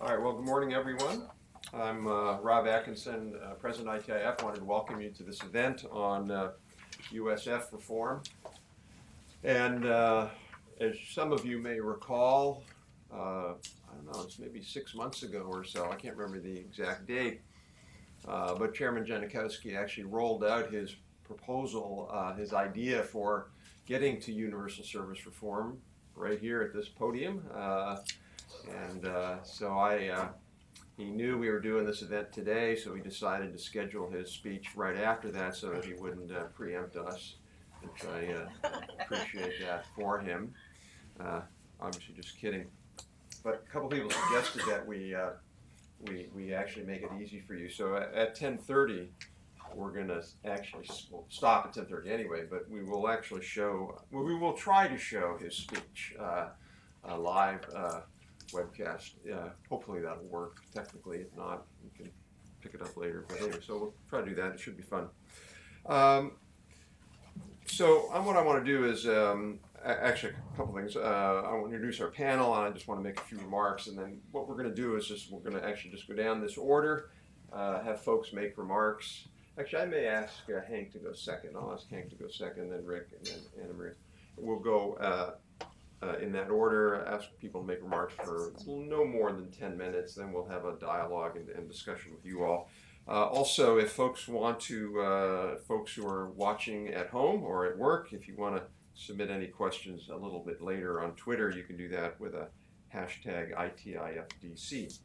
All right, well, good morning, everyone. I'm uh, Rob Atkinson, uh, President ITIF. Wanted to welcome you to this event on uh, USF reform. And uh, as some of you may recall, uh, I don't know, it's maybe six months ago or so, I can't remember the exact date, uh, but Chairman Genachowski actually rolled out his proposal, his idea for getting to universal service reform right here at this podium. And uh, so I, uh, he knew we were doing this event today, so he decided to schedule his speech right after that so that he wouldn't uh, preempt us, which I uh, appreciate that for him. Uh, obviously, just kidding. But a couple people suggested that we, uh, we, we actually make it easy for you. So at, at 10:30, we're going to actually stop at 10:30 anyway, but we will actually show. Well, we will try to show his speech uh, uh, live. Uh, webcast. Yeah, hopefully that'll work. Technically, if not, we can pick it up later. But anyway, so we'll try to do that. It should be fun. Um, so um, what I want to do is um, actually a couple things. Uh, I want to introduce our panel, and I just want to make a few remarks. And then what we're going to do is just we're going to actually just go down this order, uh, have folks make remarks. Actually, I may ask uh, Hank to go second. I'll ask Hank to go second, then Rick, and then Anna Maria. We'll go uh, in that order. Ask people to make remarks for no more than 10 minutes. Then we'll have a dialogue and, and discussion with you all. Uh, also, if folks want to, uh, folks who are watching at home or at work, if you want to submit any questions a little bit later on Twitter, you can do that with a hashtag ITIFDC.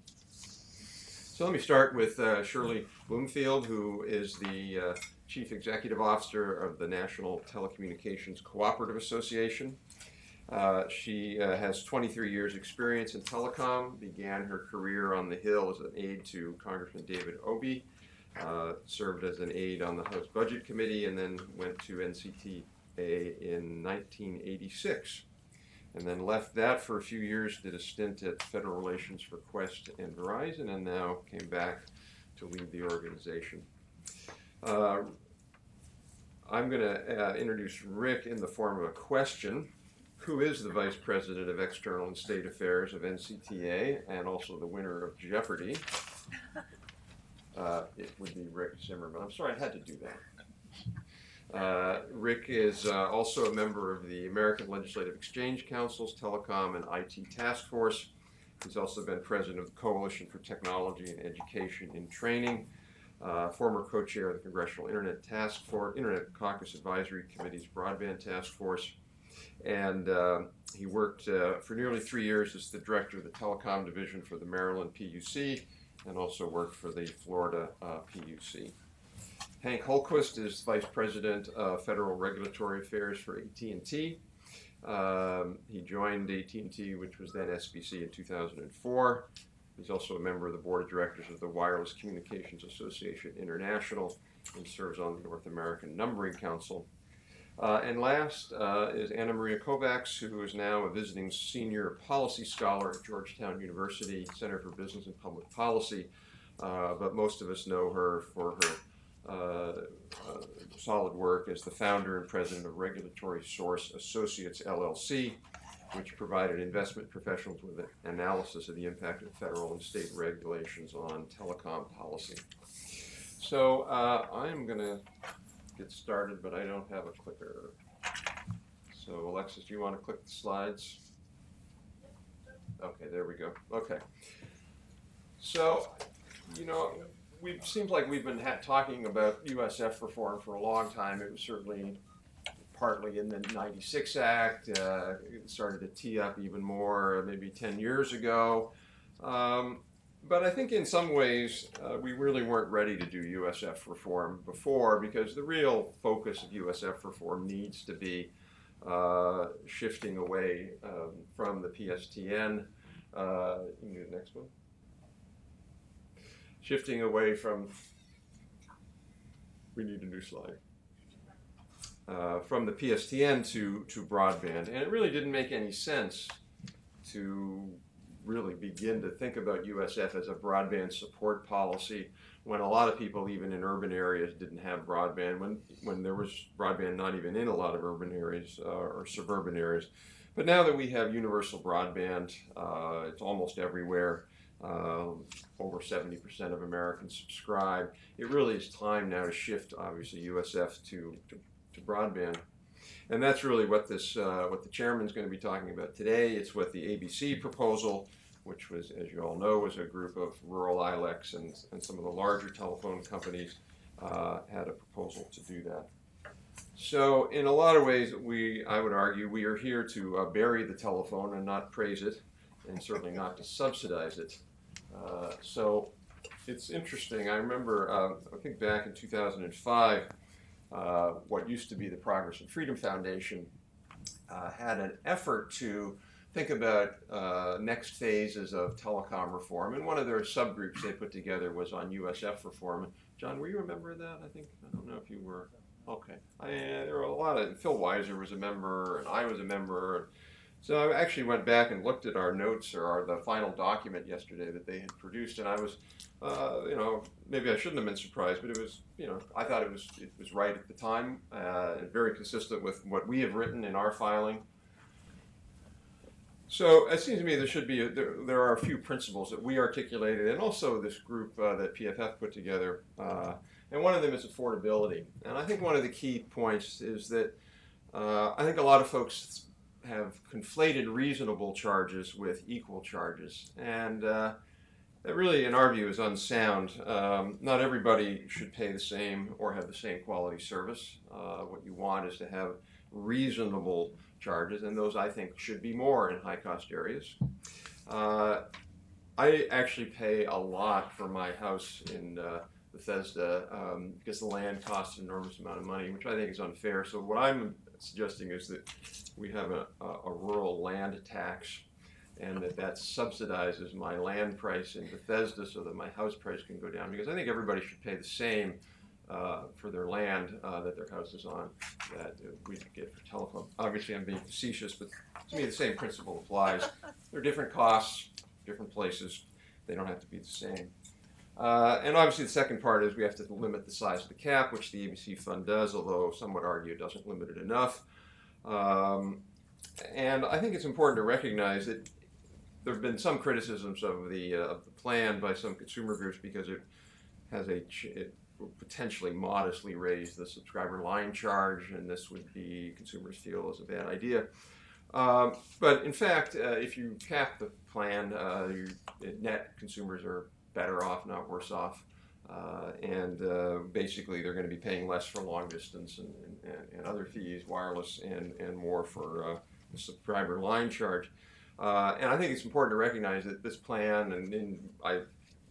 So let me start with uh, Shirley Bloomfield, who is the uh, Chief Executive Officer of the National Telecommunications Cooperative Association. Uh, she uh, has 23 years' experience in telecom, began her career on the Hill as an aide to Congressman David Obey, uh, served as an aide on the House Budget Committee, and then went to NTCA in 1986. And then left that for a few years, did a stint at Federal Relations for Qwest and Verizon, and now came back to lead the organization. Uh, I'm going to uh, introduce Rick in the form of a question who is the Vice President of External and State Affairs of NCTA and also the winner of Jeopardy. Uh, it would be Rick Cimerman. I'm sorry I had to do that. Uh, Rick is uh, also a member of the American Legislative Exchange Council's Telecom and IT Task Force. He's also been president of the Coalition for Technology and Education in Training, uh, former co-chair of the Congressional Internet Task Force, Internet Caucus Advisory Committee's Broadband Task Force, and uh, he worked uh, for nearly three years as the director of the telecom division for the Maryland PUC, and also worked for the Florida uh, PUC. Hank Hultquist is vice president of federal regulatory affairs for AT&T. Um, he joined AT&T, which was then SBC, in 2004. He's also a member of the board of directors of the Wireless Communications Association International and serves on the North American Numbering Council. Uh, and last uh, is Anna Maria Kovacs, who is now a visiting senior policy scholar at Georgetown University Center for Business and Public Policy. Uh, but most of us know her for her uh, uh, solid work as the founder and president of Regulatory Source Associates LLC, which provided investment professionals with an analysis of the impact of federal and state regulations on telecom policy. So uh, I'm going to get started, but I don't have a clicker. So Alexis, do you want to click the slides? Okay, there we go. Okay. So, you know, we seems like we've been talking about USF reform for a long time. It was certainly partly in the 96 Act. Uh, it started to tee up even more maybe 10 years ago. Um, but I think in some ways uh, we really weren't ready to do USF reform before because the real focus of USF reform needs to be uh, shifting away um, from the PSTN. Uh, you can do the next one. Shifting away from. We need a new slide. Uh, from the PSTN to, to broadband. And it really didn't make any sense to really begin to think about USF as a broadband support policy when a lot of people, even in urban areas, didn't have broadband, when, when there was broadband not even in a lot of urban areas uh, or suburban areas. But now that we have universal broadband, uh, it's almost everywhere. Um, over 70% of Americans subscribe. It really is time now to shift, obviously, USF to, to, to broadband. And that's really what this, uh, what the chairman is going to be talking about today. It's what the ABC proposal, which was, as you all know, was a group of rural ILECs and, and some of the larger telephone companies uh, had a proposal to do that. So, in a lot of ways, we, I would argue, we are here to uh, bury the telephone and not praise it, and certainly not to subsidize it. Uh, so, it's interesting. I remember, uh, I think back in 2005, uh, what used to be the Progress and Freedom Foundation uh, had an effort to think about uh, next phases of telecom reform, and one of their subgroups they put together was on USF reform. John, were you a member of that? I think I don't know if you were. Okay. I, there were a lot of, Phil Weiser was a member, and I was a member. So I actually went back and looked at our notes or our, the final document yesterday that they had produced, and I was, uh, you know, maybe I shouldn't have been surprised, but it was, you know, I thought it was it was right at the time, uh, and very consistent with what we have written in our filing. So it seems to me there should be a, there, there are a few principles that we articulated, and also this group uh, that PFF put together uh, and one of them is affordability. And I think one of the key points is that uh, I think a lot of folks have conflated reasonable charges with equal charges. And uh, that really, in our view, is unsound. Um, not everybody should pay the same or have the same quality service. Uh, what you want is to have reasonable charges, and those I think should be more in high cost areas. Uh, I actually pay a lot for my house in uh, Bethesda um, because the land costs an enormous amount of money, which I think is unfair. So what I'm suggesting is that we have a, a, rural land tax and that that subsidizes my land price in Bethesda so that my house price can go down because I think everybody should pay the same uh, for their land uh, that their house is on that we get for telephone. Obviously, I'm being facetious, but to me, the same principle applies. There are different costs, different places. They don't have to be the same. Uh, and obviously, the second part is we have to limit the size of the cap, which the ABC fund does, although some would argue it doesn't limit it enough. Um, and I think it's important to recognize that there have been some criticisms of the, uh, of the plan by some consumer groups because it has a it potentially modestly raise the subscriber line charge, and this would be consumers feel is a bad idea. Um, but in fact, uh, if you cap the plan, uh, your net consumers are better off, not worse off. Uh, and uh, basically, they're going to be paying less for long distance and, and, and other fees, wireless, and, and more for uh, the subscriber line charge. Uh, and I think it's important to recognize that this plan, and, and, I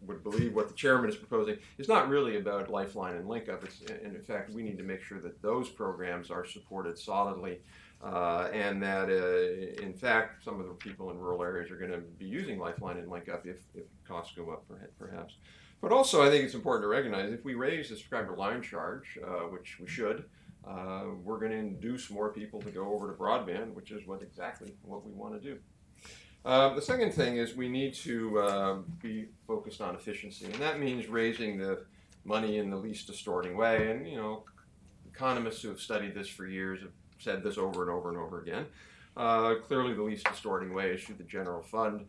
would believe what the chairman is proposing, is not really about Lifeline and LinkUp. It's, and in fact, we need to make sure that those programs are supported solidly. Uh, and that, uh, in fact, some of the people in rural areas are going to be using Lifeline and LinkUp if, if costs go up, perhaps. But also, I think it's important to recognize if we raise the subscriber line charge, uh, which we should, uh, we're going to induce more people to go over to broadband, which is what exactly what we want to do. Uh, the second thing is we need to uh, be focused on efficiency, and that means raising the money in the least distorting way. And you know, economists who have studied this for years have said this over and over and over again. Uh, clearly, the least distorting way is through the general fund.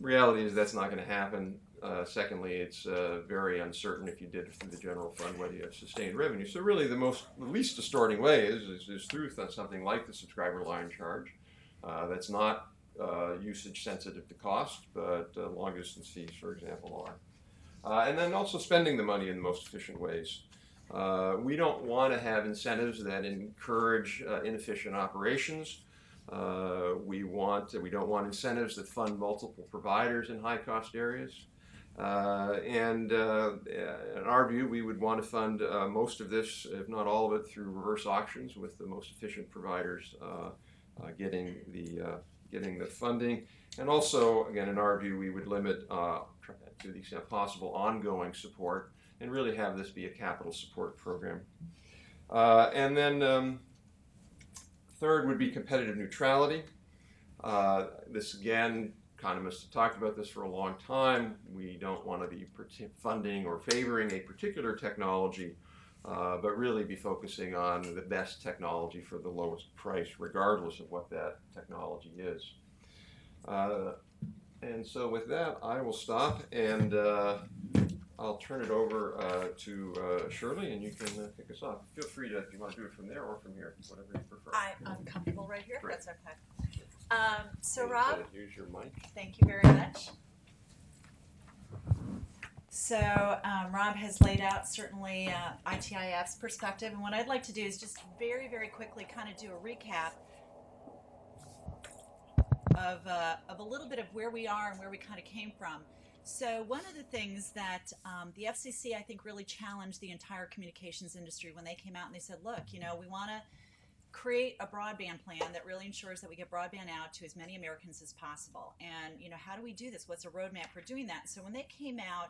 Reality is that's not going to happen. Uh, secondly, it's uh, very uncertain if you did through the general fund whether you have sustained revenue. So really, the most the least distorting way is is, is through something like the subscriber line charge. Uh, that's not uh, usage sensitive to cost, but uh, long distance fees, for example, are. And then also spending the money in the most efficient ways. Uh, we don't want to have incentives that encourage uh, inefficient operations. Uh, we want we don't want incentives that fund multiple providers in high cost areas. Uh, and uh, in our view, we would want to fund uh, most of this, if not all of it, through reverse auctions with the most efficient providers getting the getting the funding. And also, again, in our view, we would limit to the extent possible ongoing support and really have this be a capital support program. Uh, and then um, third would be competitive neutrality. Uh, this again, economists have talked about this for a long time. We don't want to be funding or favoring a particular technology, uh, but really be focusing on the best technology for the lowest price, regardless of what that technology is. Uh, And so with that, I will stop and uh, I'll turn it over uh, to uh, Shirley and you can uh, kick us off. Feel free to, if you want to do it from there or from here, whatever you prefer. I, I'm comfortable right here. Great. That's okay. Um, so And, Rob, uh, Use your mic. thank you very much. So um, Rob has laid out certainly uh, ITIF's perspective, and what I'd like to do is just very, very quickly kind of do a recap of, uh, of a little bit of where we are and where we kind of came from. So one of the things that um, the FCC I think really challenged the entire communications industry when they came out and they said, look, you know, we want to create a broadband plan that really ensures that we get broadband out to as many Americans as possible. And you know, how do we do this? What's a roadmap for doing that? So when they came out,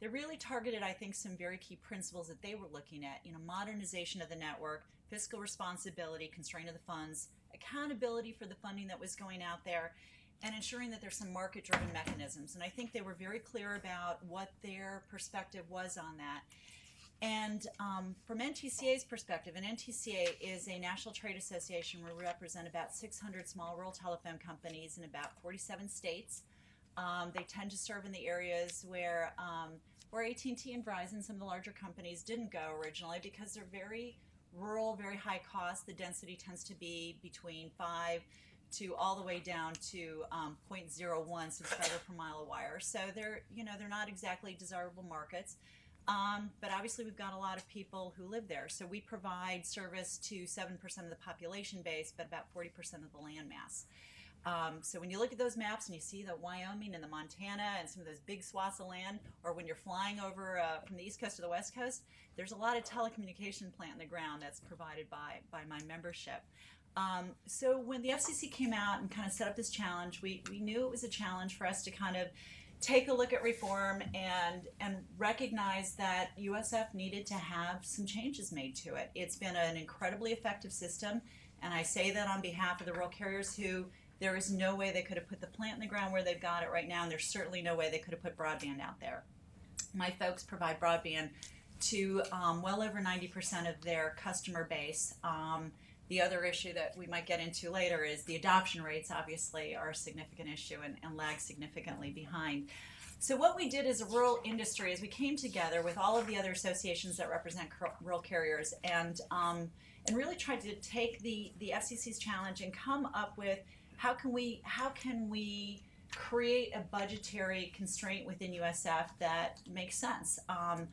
they really targeted, I think, some very key principles that they were looking at. You know, modernization of the network, fiscal responsibility, constraint of the funds, accountability for the funding that was going out there, and ensuring that there's some market-driven mechanisms. And I think they were very clear about what their perspective was on that. And um, from NTCA's perspective, and NTCA is a national trade association where we represent about 600 small rural telephone companies in about 47 states. Um, they tend to serve in the areas where um, where AT&T and Verizon, some of the larger companies, didn't go originally because they're very rural, very high cost. The density tends to be between five to all the way down to um, 0.01 subscriber per mile of wire. So they're you know they're not exactly desirable markets. Um, but obviously, we've got a lot of people who live there. So we provide service to 7% of the population base, but about 40% of the land mass. Um, so when you look at those maps and you see the Wyoming and the Montana and some of those big swaths of land, or when you're flying over uh, from the east coast to the west coast, there's a lot of telecommunication plant in the ground that's provided by by my membership. Um, so when the FCC came out and kind of set up this challenge, we, we knew it was a challenge for us to kind of take a look at reform and and recognize that USF needed to have some changes made to it. It's been an incredibly effective system, and I say that on behalf of the rural carriers who there is no way they could have put the plant in the ground where they've got it right now, and there's certainly no way they could have put broadband out there. My folks provide broadband to um, well over 90% of their customer base. Um, the other issue that we might get into later is the adoption rates, obviously, are a significant issue and, and lag significantly behind. So, what we did as a rural industry is we came together with all of the other associations that represent rural carriers and, um, and really tried to take the, the FCC's challenge and come up with how can we how can we create a budgetary constraint within USF that makes sense. Um,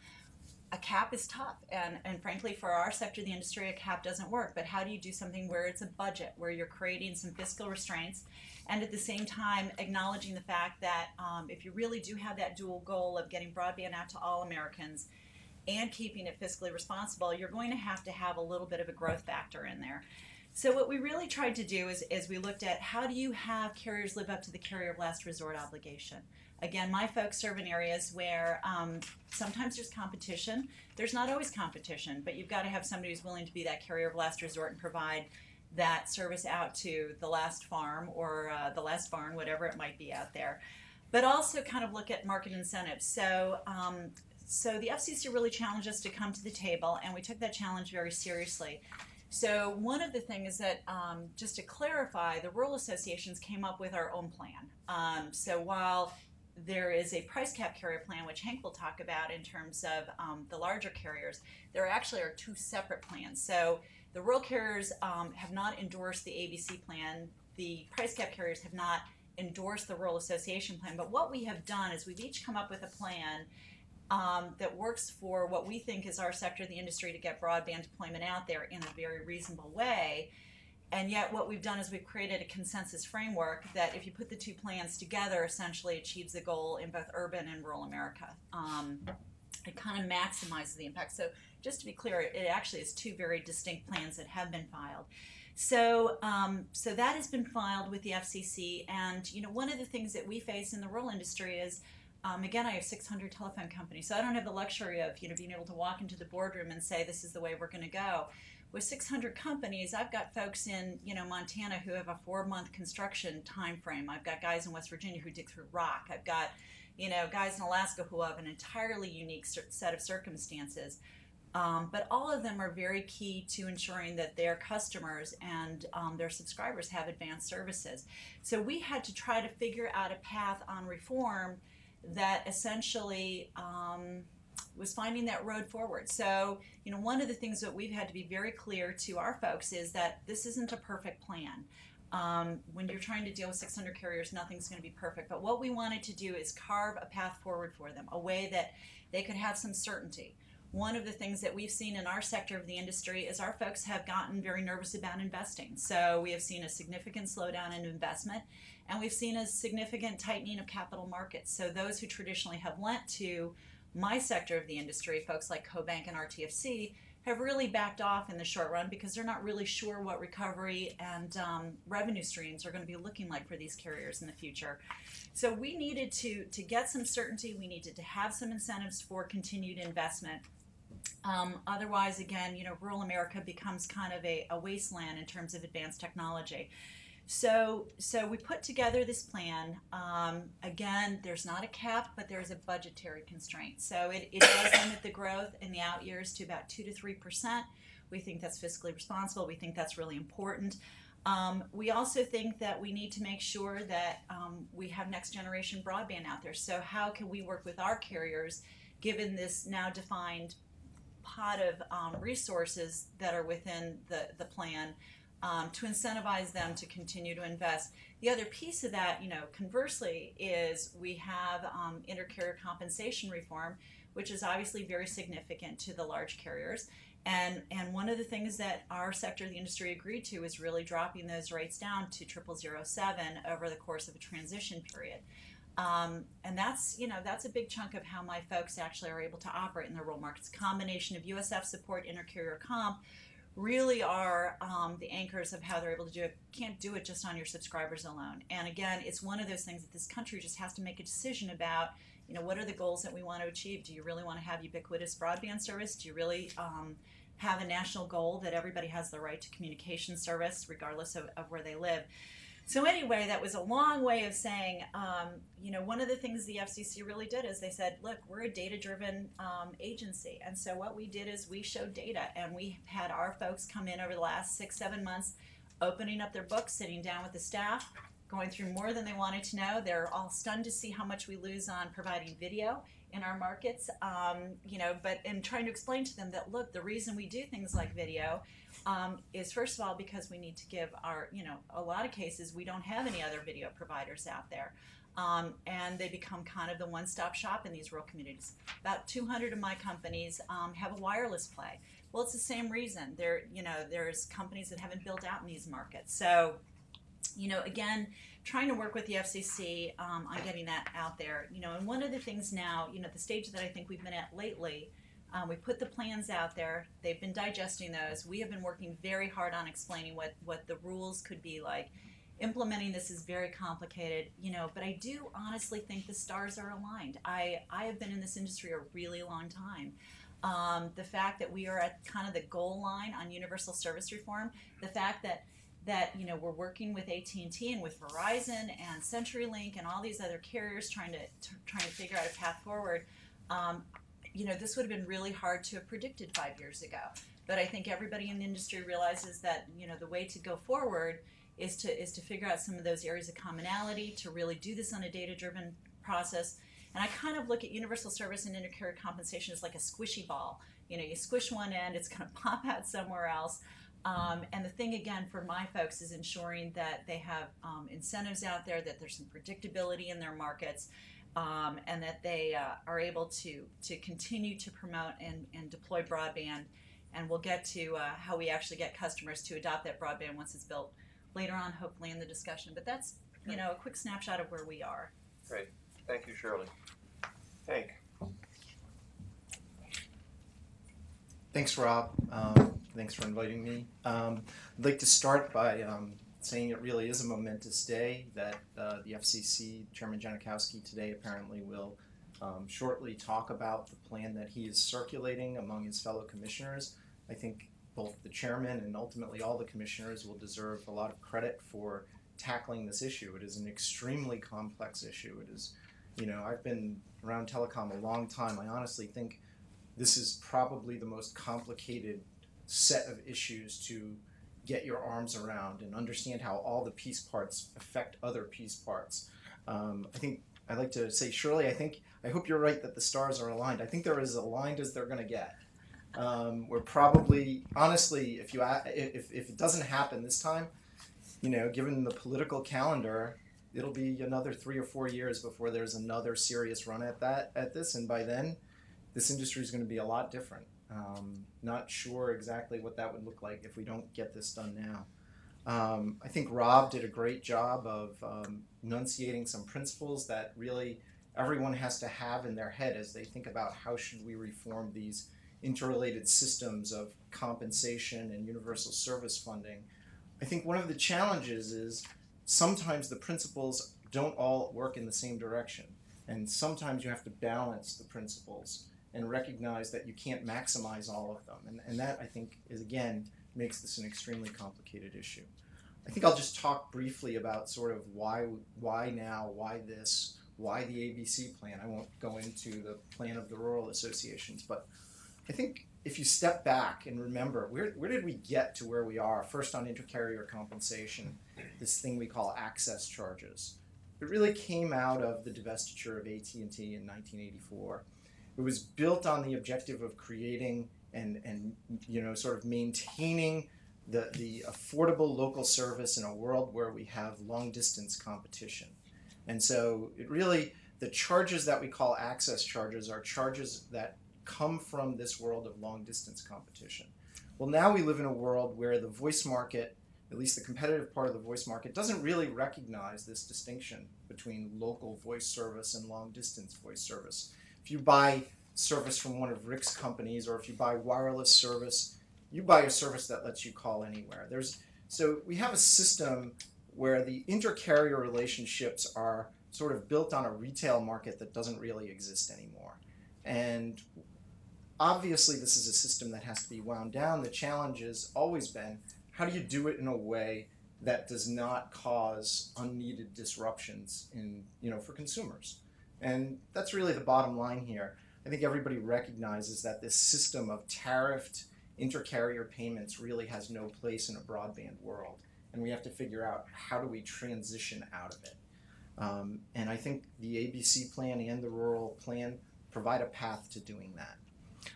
a cap is tough, and, and frankly, for our sector of the industry, a cap doesn't work. But how do you do something where it's a budget, where you're creating some fiscal restraints, and at the same time acknowledging the fact that um, if you really do have that dual goal of getting broadband out to all Americans and keeping it fiscally responsible, you're going to have to have a little bit of a growth factor in there. So what we really tried to do is, is we looked at how do you have carriers live up to the carrier of last resort obligation. Again, my folks serve in areas where um, sometimes there's competition. There's not always competition, but you've got to have somebody who's willing to be that carrier of last resort and provide that service out to the last farm or uh, the last barn, whatever it might be out there. But also kind of look at market incentives. So, um, so the FCC really challenged us to come to the table, and we took that challenge very seriously. So one of the things that, um, just to clarify, the rural associations came up with our own plan. Um, so while there is a price cap carrier plan, which Hank will talk about in terms of um, the larger carriers, there actually are two separate plans. So the rural carriers um, have not endorsed the ABC plan. The price cap carriers have not endorsed the rural association plan. But what we have done is we've each come up with a plan um, that works for what we think is our sector of the industry to get broadband deployment out there in a very reasonable way. And yet, what we've done is we've created a consensus framework that, if you put the two plans together, essentially achieves the goal in both urban and rural America. Um, it kind of maximizes the impact. So, just to be clear, it actually is two very distinct plans that have been filed. So, um, so that has been filed with the FCC. And you know, one of the things that we face in the rural industry is um, again, I have 600 telephone companies, so I don't have the luxury of you know being able to walk into the boardroom and say this is the way we're going to go. With 600 companies, I've got folks in you know Montana who have a four-month construction time frame. I've got guys in West Virginia who dig through rock. I've got you know guys in Alaska who have an entirely unique set of circumstances. Um, but all of them are very key to ensuring that their customers and um, their subscribers have advanced services. So we had to try to figure out a path on reform that essentially um, was finding that road forward. So, you know, one of the things that we've had to be very clear to our folks is that this isn't a perfect plan. Um, when you're trying to deal with 600 carriers, nothing's going to be perfect. But what we wanted to do is carve a path forward for them, a way that they could have some certainty. One of the things that we've seen in our sector of the industry is our folks have gotten very nervous about investing. So we have seen a significant slowdown in investment, and we've seen a significant tightening of capital markets. So those who traditionally have lent to my sector of the industry, folks like CoBank and RTFC, have really backed off in the short run because they're not really sure what recovery and um, revenue streams are going to be looking like for these carriers in the future. So we needed to to get some certainty. We needed to have some incentives for continued investment. Um, otherwise, again, you know, rural America becomes kind of a, a wasteland in terms of advanced technology. So, so we put together this plan. Um, again, there's not a cap, but there's a budgetary constraint. So it, it does limit the growth in the out years to about two to three percent. We think that's fiscally responsible. We think that's really important. Um, we also think that we need to make sure that um, we have next generation broadband out there. So how can we work with our carriers, given this now defined pot of um, resources that are within the, the plan? Um, to incentivize them to continue to invest. The other piece of that, you know, conversely, is we have um, intercarrier compensation reform, which is obviously very significant to the large carriers. And, and one of the things that our sector of the industry agreed to is really dropping those rates down to triple zero seven over the course of a transition period. Um, and that's you know that's a big chunk of how my folks actually are able to operate in the rural markets. Combination of USF support, intercarrier comp, really are um, the anchors of how they're able to do it. Can't do it just on your subscribers alone. And again, it's one of those things that this country just has to make a decision about. You know, what are the goals that we want to achieve? Do you really want to have ubiquitous broadband service? Do you really um, have a national goal that everybody has the right to communication service, regardless of, of where they live? So anyway, that was a long way of saying, um, you know, one of the things the FCC really did is they said, look, we're a data-driven um, agency, and so what we did is we showed data, and we had our folks come in over the last six, seven months, opening up their books, sitting down with the staff, going through more than they wanted to know. They're all stunned to see how much we lose on providing video in our markets, um, you know, but in trying to explain to them that look, the reason we do things like video um, is first of all because we need to give our, you know, a lot of cases we don't have any other video providers out there. Um, and they become kind of the one-stop shop in these rural communities. About 200 of my companies um, have a wireless play. Well, it's the same reason. There, you know, there's companies that haven't built out in these markets. So, you know, again, trying to work with the FCC um, on getting that out there. You know, and one of the things now, you know, the stage that I think we've been at lately, um, we put the plans out there. They've been digesting those. We have been working very hard on explaining what what the rules could be like. Implementing this is very complicated, you know, but I do honestly think the stars are aligned. I I have been in this industry a really long time. Um, the fact that we are at kind of the goal line on universal service reform, the fact that that you know we're working with AT&T and with Verizon and CenturyLink and all these other carriers trying to, trying to figure out a path forward. Um, you know, this would have been really hard to have predicted five years ago. But I think everybody in the industry realizes that you know the way to go forward is to is to figure out some of those areas of commonality to really do this on a data-driven process. And I kind of look at universal service and intercarrier compensation as like a squishy ball. You know, you squish one end, it's going to pop out somewhere else. Um, and the thing again for my folks is ensuring that they have um, incentives out there, that there's some predictability in their markets, um, and that they uh, are able to to continue to promote and, and deploy broadband. And we'll get to uh, how we actually get customers to adopt that broadband once it's built later on, hopefully in the discussion. But that's you know a quick snapshot of where we are. Great, thank you, Shirley. Hank. Thanks, Rob. Um, thanks for inviting me. Um, I'd like to start by um, saying it really is a momentous day that uh, the FCC Chairman Genachowski today apparently will um, shortly talk about the plan that he is circulating among his fellow commissioners. I think both the chairman and ultimately all the commissioners will deserve a lot of credit for tackling this issue. It is an extremely complex issue. It is, you know, I've been around telecom a long time. I honestly think this is probably the most complicated set of issues to get your arms around and understand how all the piece parts affect other piece parts. Um, I think I like to say, Shirley, I think I hope you're right that the stars are aligned. I think they're as aligned as they're going to get. Um, we're probably, honestly, if you if, if it doesn't happen this time, you know, given the political calendar, it'll be another three or four years before there's another serious run at that at this, and by then, this industry is going to be a lot different. Um, not sure exactly what that would look like if we don't get this done now. Um, I think Rob did a great job of um, enunciating some principles that really everyone has to have in their head as they think about how should we reform these interrelated systems of compensation and universal service funding. I think one of the challenges is sometimes the principles don't all work in the same direction, and sometimes you have to balance the principles and recognize that you can't maximize all of them. And, and that, I think, is again, makes this an extremely complicated issue. I think I'll just talk briefly about sort of why, why now, why this, why the ABC plan. I won't go into the plan of the rural associations, but I think if you step back and remember, where, where did we get to where we are? First on intercarrier compensation, this thing we call access charges. It really came out of the divestiture of AT&T in 1984 it was built on the objective of creating and, and you know, sort of maintaining the, the affordable local service in a world where we have long distance competition. And so it really, the charges that we call access charges are charges that come from this world of long distance competition. Well, now we live in a world where the voice market, at least the competitive part of the voice market, doesn't really recognize this distinction between local voice service and long distance voice service. If you buy service from one of Rick's companies or if you buy wireless service, you buy a service that lets you call anywhere. There's so we have a system where the intercarrier relationships are sort of built on a retail market that doesn't really exist anymore. And obviously this is a system that has to be wound down. The challenge has always been how do you do it in a way that does not cause unneeded disruptions in you know for consumers and that's really the bottom line here. I think everybody recognizes that this system of tariffed intercarrier payments really has no place in a broadband world. And we have to figure out how do we transition out of it. Um, and I think the ABC plan and the rural plan provide a path to doing that.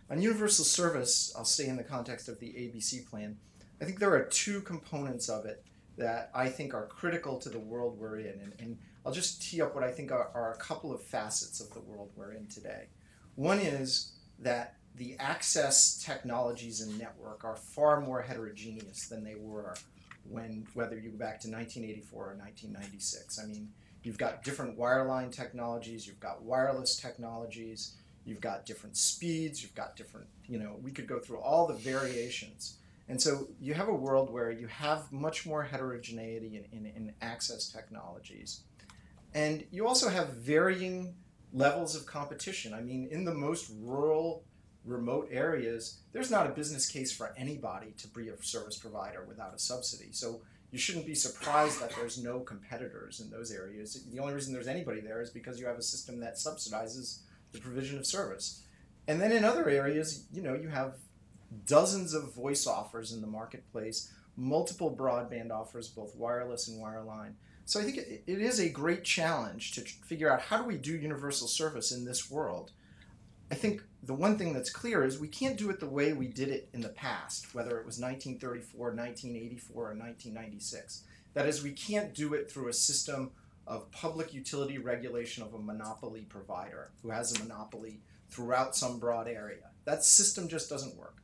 On universal service, I'll stay in the context of the ABC plan. I think there are two components of it that I think are critical to the world we're in. And, and I'll just tee up what I think are, are a couple of facets of the world we're in today. One is that the access technologies and network are far more heterogeneous than they were when whether you go back to 1984 or 1996. I mean, you've got different wireline technologies, you've got wireless technologies, you've got different speeds, you've got different, you know, we could go through all the variations. And so you have a world where you have much more heterogeneity in, in, in access technologies. And you also have varying levels of competition. I mean, in the most rural, remote areas, there's not a business case for anybody to be a service provider without a subsidy. So you shouldn't be surprised that there's no competitors in those areas. The only reason there's anybody there is because you have a system that subsidizes the provision of service. And then in other areas, you know, you have dozens of voice offers in the marketplace, multiple broadband offers, both wireless and wireline. So I think it, is a great challenge to figure out how do we do universal service in this world. I think the one thing that's clear is we can't do it the way we did it in the past, whether it was 1934, 1984, or 1996. That is, we can't do it through a system of public utility regulation of a monopoly provider who has a monopoly throughout some broad area. That system just doesn't work.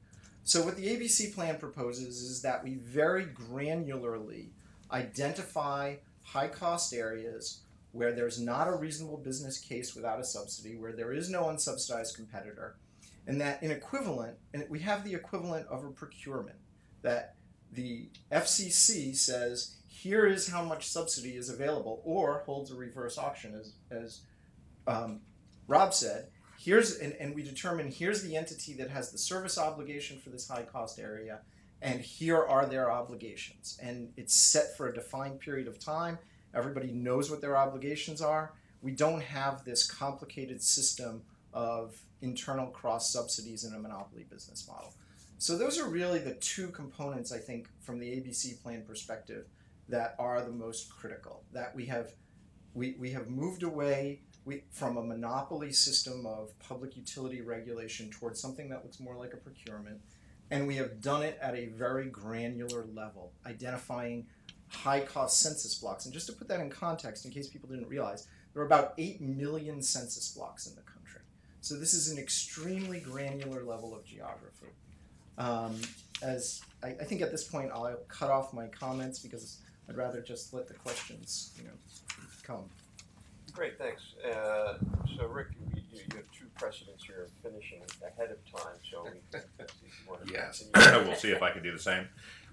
So, what the ABC plan proposes is that we very granularly identify high cost areas where there's not a reasonable business case without a subsidy, where there is no unsubsidized competitor, and that in equivalent, and we have the equivalent of a procurement, that the FCC says, here is how much subsidy is available, or holds a reverse auction, as, as um, Rob said. Here's and, and we determine here's the entity that has the service obligation for this high cost area, and here are their obligations. And it's set for a defined period of time. Everybody knows what their obligations are. We don't have this complicated system of internal cross subsidies in a monopoly business model. So those are really the two components I think from the ABC plan perspective that are the most critical. That we have we, we have moved away we, from a monopoly system of public utility regulation towards something that looks more like a procurement. And we have done it at a very granular level, identifying high cost census blocks. And just to put that in context, in case people didn't realize, there are about 8 million census blocks in the country. So this is an extremely granular level of geography. Um, as I, I think at this point I'll cut off my comments because I'd rather just let the questions, you know, come. Great, thanks. Uh, so Rick, you, you, you have two precedents here of finishing ahead of time, so we if you want to Yes, continue. we'll see if I can do the same.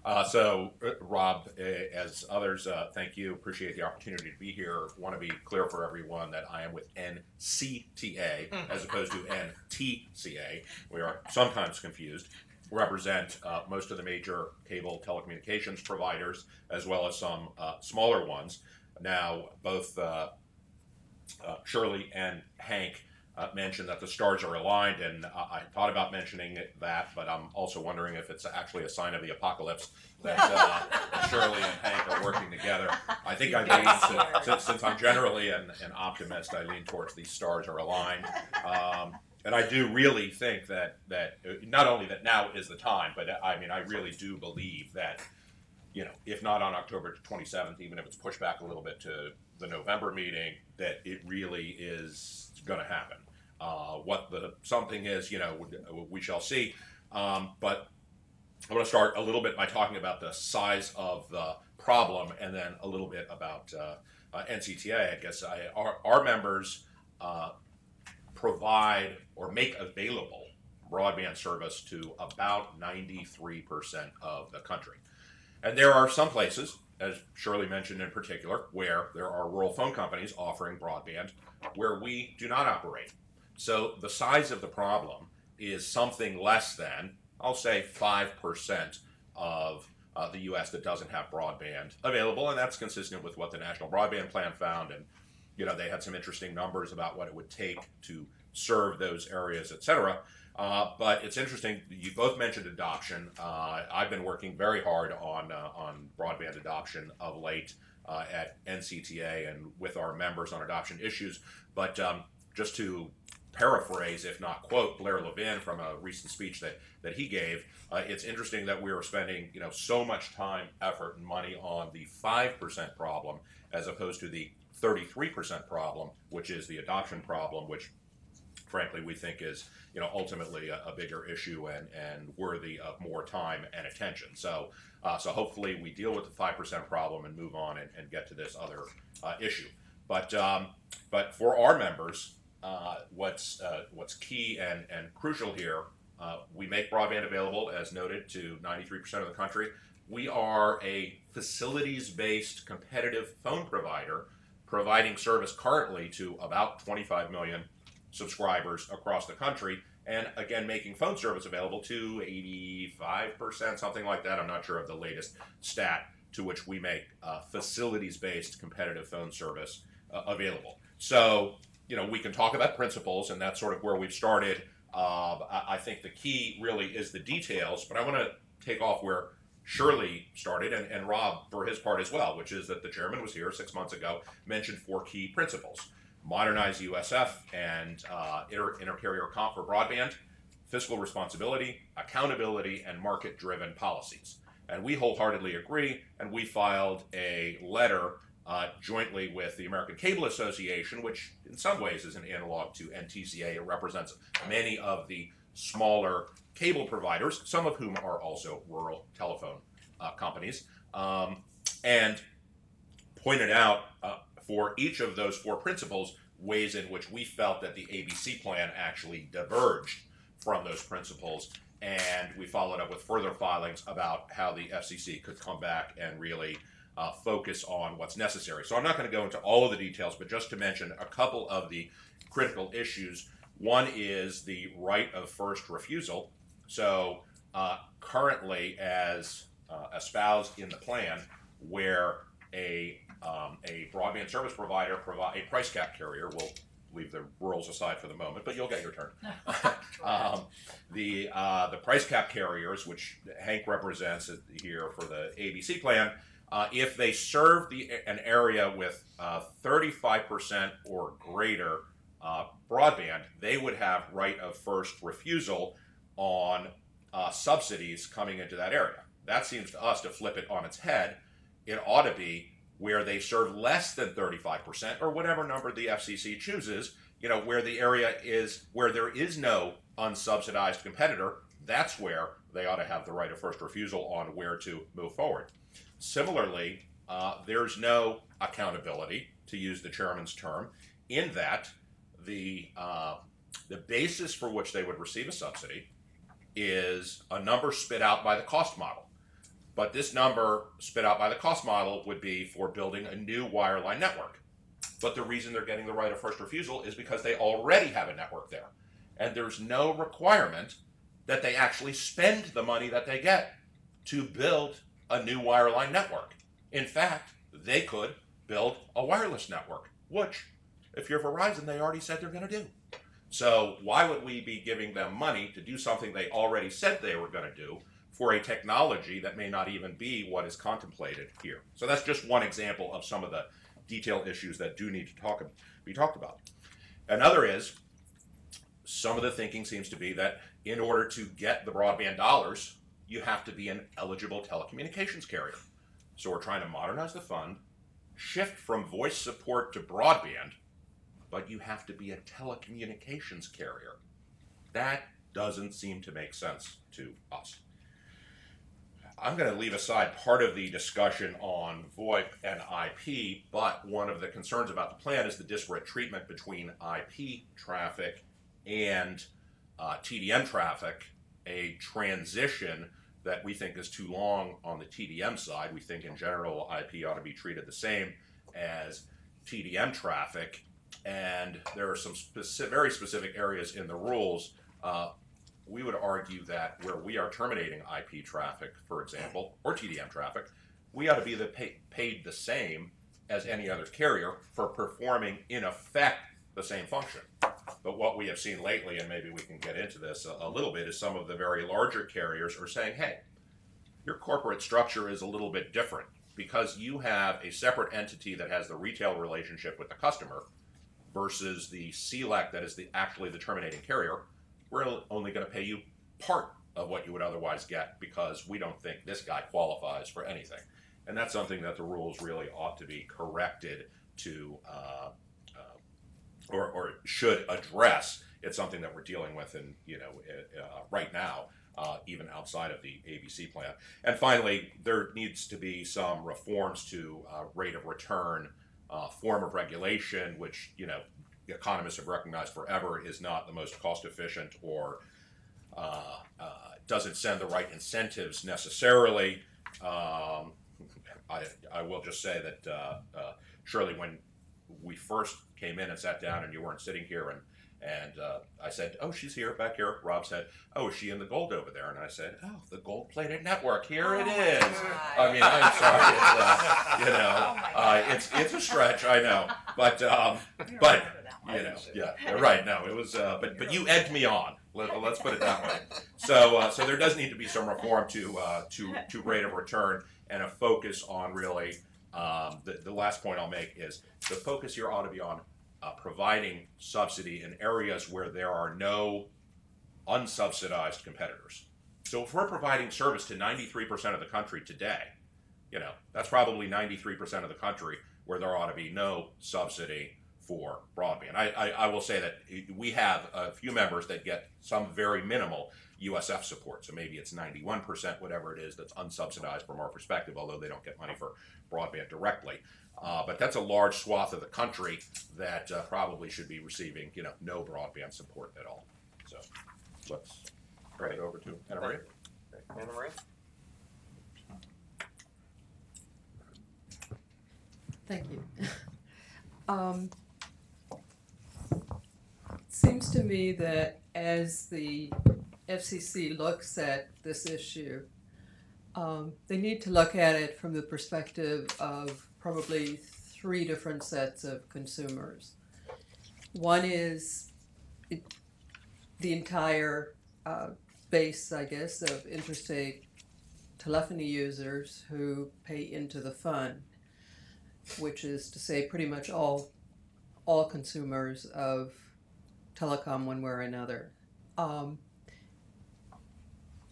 Uh, so, uh, Rob, uh, as others, uh, thank you. Appreciate the opportunity to be here. Want to be clear for everyone that I am with NCTA as opposed to NTCA. We are sometimes confused. Represent uh, most of the major cable telecommunications providers as well as some uh, smaller ones. Now, both uh, uh, Shirley and Hank uh, mentioned that the stars are aligned, and uh, I thought about mentioning it- that, but I'm also wondering if it's actually a sign of the apocalypse that uh, Shirley and Hank are working together. I think I lean, since, since, since I'm generally an, an optimist, I lean towards these stars are aligned. Um, and I do really think that that uh, not only that now is the time, but uh, I mean I really do believe that you know if not on October 27th, even if it's pushed back a little bit to the November meeting, that it really is going to happen. Uh, what the something is, you know, we- shall see. Um, but I want to start a little bit by talking about the size of the problem, and then a little bit about uh, uh, NCTA. I guess I, our, our members uh, provide or make available broadband service to about 93% of the country. And there are some places, as Shirley mentioned in particular, where there are rural phone companies offering broadband where we do not operate. So the size of the problem is something less than, I'll say, 5% of uh, the U.S. that doesn't have broadband available, and that's consistent with what the National Broadband Plan found. And you know, they had some interesting numbers about what it would take to serve those areas, et cetera. Uh, but it's interesting. You both mentioned adoption. Uh, I've been working very hard on uh, on broadband adoption of late uh, at NCTA and with our members on adoption issues. But um, just to paraphrase, if not quote, Blair Levin from a recent speech that that he gave, uh, it's interesting that we are spending you know so much time, effort, and money on the five percent problem as opposed to the 33% problem, which is the adoption problem, which frankly we think is you know ultimately a, a bigger issue and, and worthy of more time and attention. So uh, so hopefully we deal with the five percent problem and move on and, and get to this other uh, issue. But um, but for our members, uh, what's uh, what's key and, and crucial here, uh, we make broadband available as noted to 93% of the country. We are a facilities-based competitive phone provider providing service currently to about 25 million subscribers across the country and again making phone service available to 85% something like that i'm not sure of the latest stat to which we make uh, facilities-based competitive phone service uh, available so you know we can talk about principles and that's sort of where we've started uh, I, I think the key really is the details but i want to take off where Shirley started, and, and Rob for his part as well, which is that the chairman was here six months ago, mentioned four key principles modernize USF and uh, inter- intercarrier comp for broadband, fiscal responsibility, accountability, and market driven policies. And we wholeheartedly agree, and we filed a letter uh, jointly with the American Cable Association, which in some ways is an analog to NTCA. It represents many of the smaller cable providers, some of whom are also rural telephone uh, companies, um, and pointed out uh, for each of those four principles ways in which we felt that the ABC plan actually diverged from those principles. And we followed up with further filings about how the FCC could come back and really uh, focus on what's necessary. So I'm not going to go into all of the details, but just to mention a couple of the critical issues. One is the right of first refusal. So uh, currently, as uh, espoused in the plan, where a um, a broadband service provider provide a price cap carrier will leave the rurals aside for the moment, but you'll get your turn. um, the uh, the price cap carriers, which Hank represents here for the ABC plan, uh, if they serve the an area with uh, 35% or greater uh, broadband, they would have right of first refusal on uh, subsidies coming into that area. That seems to us to flip it on its head. It ought to be where they serve less than 35% or whatever number the FCC chooses, you know, where the area is where there is no unsubsidized competitor, that's where they ought to have the right of first refusal on where to move forward. Similarly, uh, there's no accountability, to use the chairman's term, in that the uh, the basis for which they would receive a subsidy is a number spit out by the cost model. But this number spit out by the cost model would be for building a new wireline network. But the reason they're getting the right of first refusal is because they already have a network there. And there's no requirement that they actually spend the money that they get to build a new wireline network. In fact, they could build a wireless network, which, if you're Verizon, they already said they're going to do. So, why would we be giving them money to do something they already said they were going to do for a technology that may not even be what is contemplated here? So, that's just one example of some of the detail issues that do need to talk, be talked about. Another is some of the thinking seems to be that in order to get the broadband dollars, you have to be an eligible telecommunications carrier. So we're trying to modernize the fund, shift from voice support to broadband, but you have to be a telecommunications carrier. That doesn't seem to make sense to us. I'm going to leave aside part of the discussion on VoIP and IP, but one of the concerns about the plan is the disparate treatment between IP traffic and uh, TDM traffic, a transition that we think is too long on the TDM side. We think in general IP ought to be treated the same as TDM traffic, and there are some specific, very specific areas in the rules. Uh, we would argue that where we are terminating IP traffic, for example, or TDM traffic, we ought to be the pay, paid the same as any other carrier for performing in effect the same function. But what we have seen lately, and maybe we can get into this a, a, little bit, is some of the very larger carriers are saying, hey, your corporate structure is a little bit different because you have a separate entity that has the retail relationship with the customer versus the CLEC that is the, actually the terminating carrier. We're only going to pay you part of what you would otherwise get because we don't think this guy qualifies for anything. And that's something that the rules really ought to be corrected to uh, or, or should address. It's something that we're dealing with, in you know, uh, right now, uh, even outside of the ABC plan. And finally, there needs to be some reforms to uh, rate of return, uh, form of regulation, which you know economists have recognized forever is not the most cost efficient or uh, uh, doesn't send the right incentives necessarily. Um, I, I will just say that surely when we first came in and sat down, and you weren't sitting here, and and uh, I said, "Oh, she's here, back here." Rob said, "Oh, is she in the gold over there?" And I said, "Oh, the gold-plated network. Here oh it is." God. I mean, I'm sorry, it's, uh, you know, Oh uh, it's it's a stretch, I know, but um, but you know, yeah, right. No, it was, uh, but but you egged me on. Let, us put it that way. So uh, so there does need to be some reform to uh, to to rate of return and a focus on really um, the, the last point I'll make is the focus here ought to be on uh, providing subsidy in areas where there are no unsubsidized competitors. So if we're providing service to 93% of the country today, you know, that's probably 93% of the country where there ought to be no subsidy for broadband. I, I, I, will say that we have a few members that get some very minimal USF support. So maybe it's 91%, whatever it is, that's unsubsidized from our perspective, although they don't get money for broadband directly. Uh, but that's a large swath of the country that uh, probably should be receiving, you know, no broadband support at all. So let's turn it over to Anna Maria. Anna Maria? Thank you. Um, seems to me that as the FCC looks at this issue, um, they need to look at it from the perspective of probably three different sets of consumers. One is it, the entire uh, base, I guess, of interstate telephony users who pay into the fund, which is to say, pretty much all all consumers of telecom, one way or another. Um,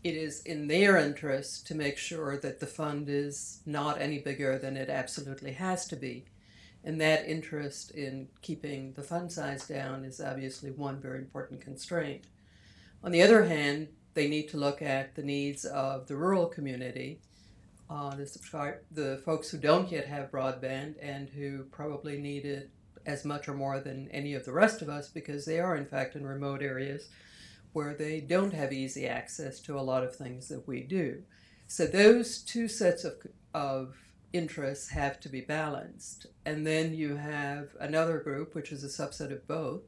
it is in their interest to make sure that the fund is not any bigger than it absolutely has to be. And that interest in keeping the fund size down is obviously one very important constraint. On the other hand, they need to look at the needs of the rural community, uh, the, the folks who don't yet have broadband and who probably need it as much or more than any of the rest of us because they are, in fact, in remote areas where they don't have easy access to a lot of things that we do. So those two sets of, of interests have to be balanced. And then you have another group, which is a subset of both,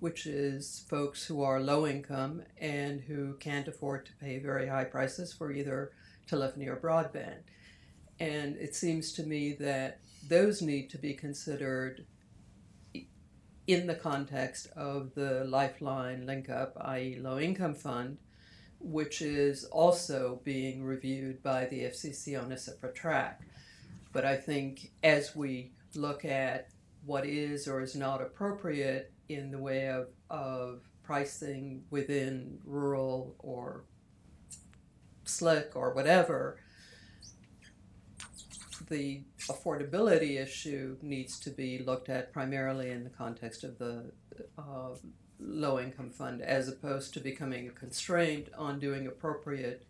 which is folks who are low income and who can't afford to pay very high prices for either telephony or broadband. And it seems to me that those need to be considered in the context of the Lifeline Link Up, i.e., Low Income Fund, which is also being reviewed by the FCC on a separate track. But I think as we look at what is or is not appropriate in the way of, of pricing within rural or slick or whatever, the affordability issue needs to be looked at primarily in the context of the uh, low income fund as opposed to becoming a constraint on doing appropriate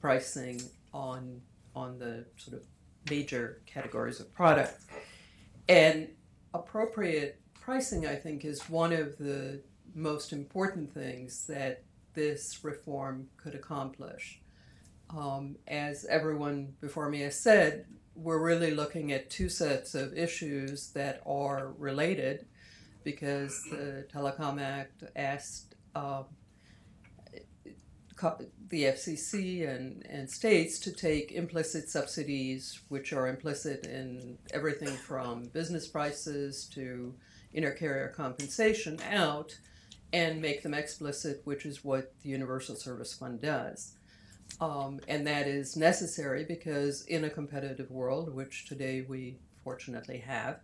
pricing on on the sort of major categories of products. And appropriate pricing, I think, is one of the most important things that this reform could accomplish. Um, as everyone before me has said, we're really looking at two sets of issues that are related because the Telecom Act asked uh, the FCC and, and states to take implicit subsidies, which are implicit in everything from business prices to intercarrier compensation, out and make them explicit, which is what the Universal Service Fund does. Um, and that is necessary because in a competitive world, which today we fortunately have,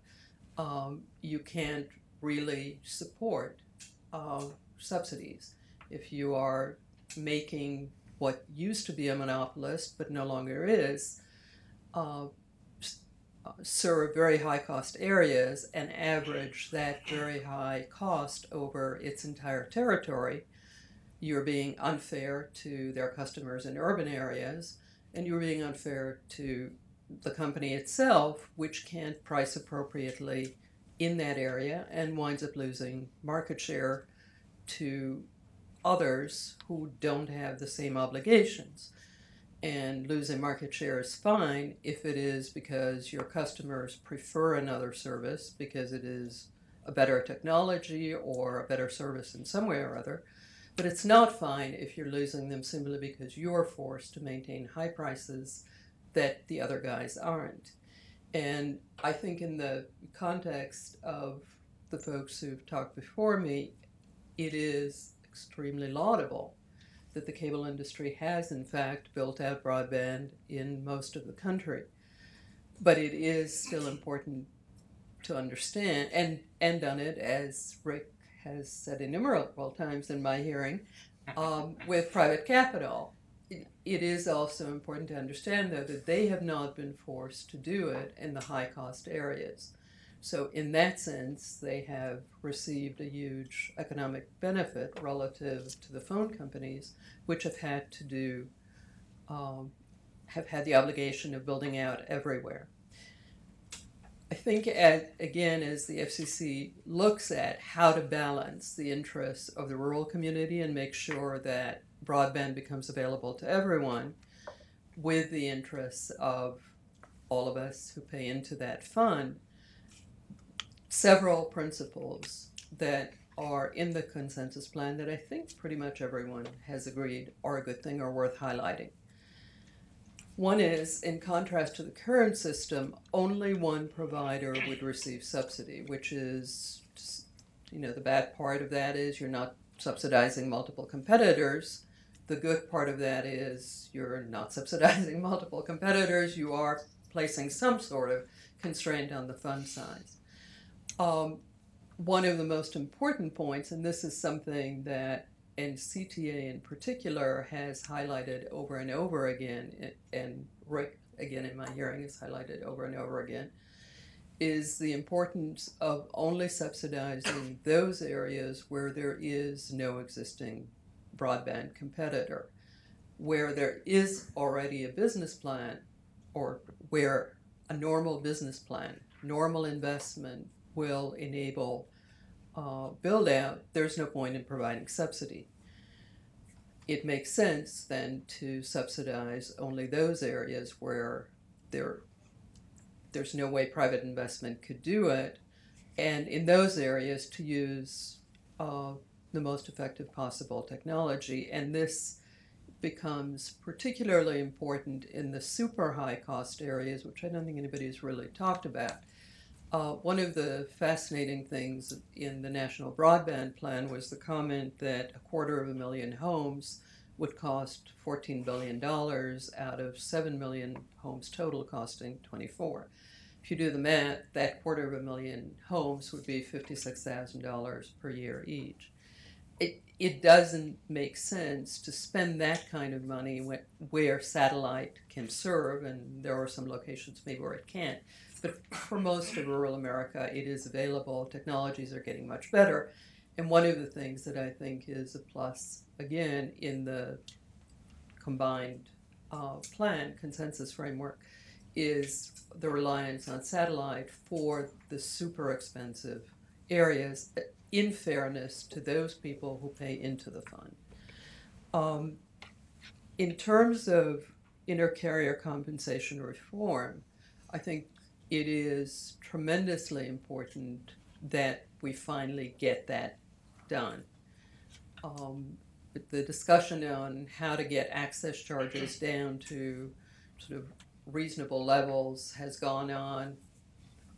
um, you can't really support uh, subsidies. If you are making what used to be a monopolist but no longer is, uh, uh serve very high cost areas and average that very high cost over its entire territory, you're being unfair to their customers in urban areas, and you're being unfair to the company itself, which can't price appropriately in that area and winds up losing market share to others who don't have the same obligations. And losing market share is fine if it is because your customers prefer another service because it is a better technology or a better service in some way or other. But it's not fine if you're losing them simply because you're forced to maintain high prices that the other guys aren't. And I think, in the context of the folks who've talked before me, it is extremely laudable that the cable industry has, in fact, built out broadband in most of the country. But it is still important to understand and, and done it, as Rick has said innumerable times in my hearing, um, with private capital. It, it is also important to understand, though, that they have not been forced to do it in the high cost areas. So, in that sense, they have received a huge economic benefit relative to the phone companies, which have had to do, um, have had the obligation of building out everywhere. I think, at, again, as the FCC looks at how to balance the interests of the rural community and make sure that broadband becomes available to everyone with the interests of all of us who pay into that fund, several principles that are in the consensus plan that I think pretty much everyone has agreed are a good thing or worth highlighting. One is, in contrast to the current system, only one provider would receive subsidy, which is You know, the bad part of that is you're not subsidizing multiple competitors. The good part of that is you're not subsidizing multiple competitors. You are placing some sort of constraint on the fund size. Um, one of the most important points, and this is something that NCTA in particular has highlighted over and over again, and Rick again in my hearing has highlighted over and over again, is the importance of only subsidizing those areas where there is no existing broadband competitor. Where there is already a business plan, or where a normal business plan, normal investment will enable uh, build out, there's no point in providing subsidy. It makes sense then to subsidize only those areas where there, there's no way private investment could do it, and in those areas to use uh, the most effective possible technology. And this becomes particularly important in the super high cost areas, which I don't think anybody has really talked about uh, one of the fascinating things in the National Broadband Plan was the comment that a quarter of a million homes would cost $14 billion out of 7 million homes total costing 24. If you do the math, that quarter of a million homes would be $56,000 per year each. It, it doesn't make sense to spend that kind of money where satellite can serve, and there are some locations maybe where it can't but for most of rural America, it is available. Technologies are getting much better. And one of the things that I think is a plus, again, in the combined uh, plan consensus framework, is the reliance on satellite for the super expensive areas, in fairness to those people who pay into the fund. Um, in terms of intercarrier compensation reform, I think it is tremendously important that we finally get that done. Um, the discussion on how to get access charges down to sort of reasonable levels has gone on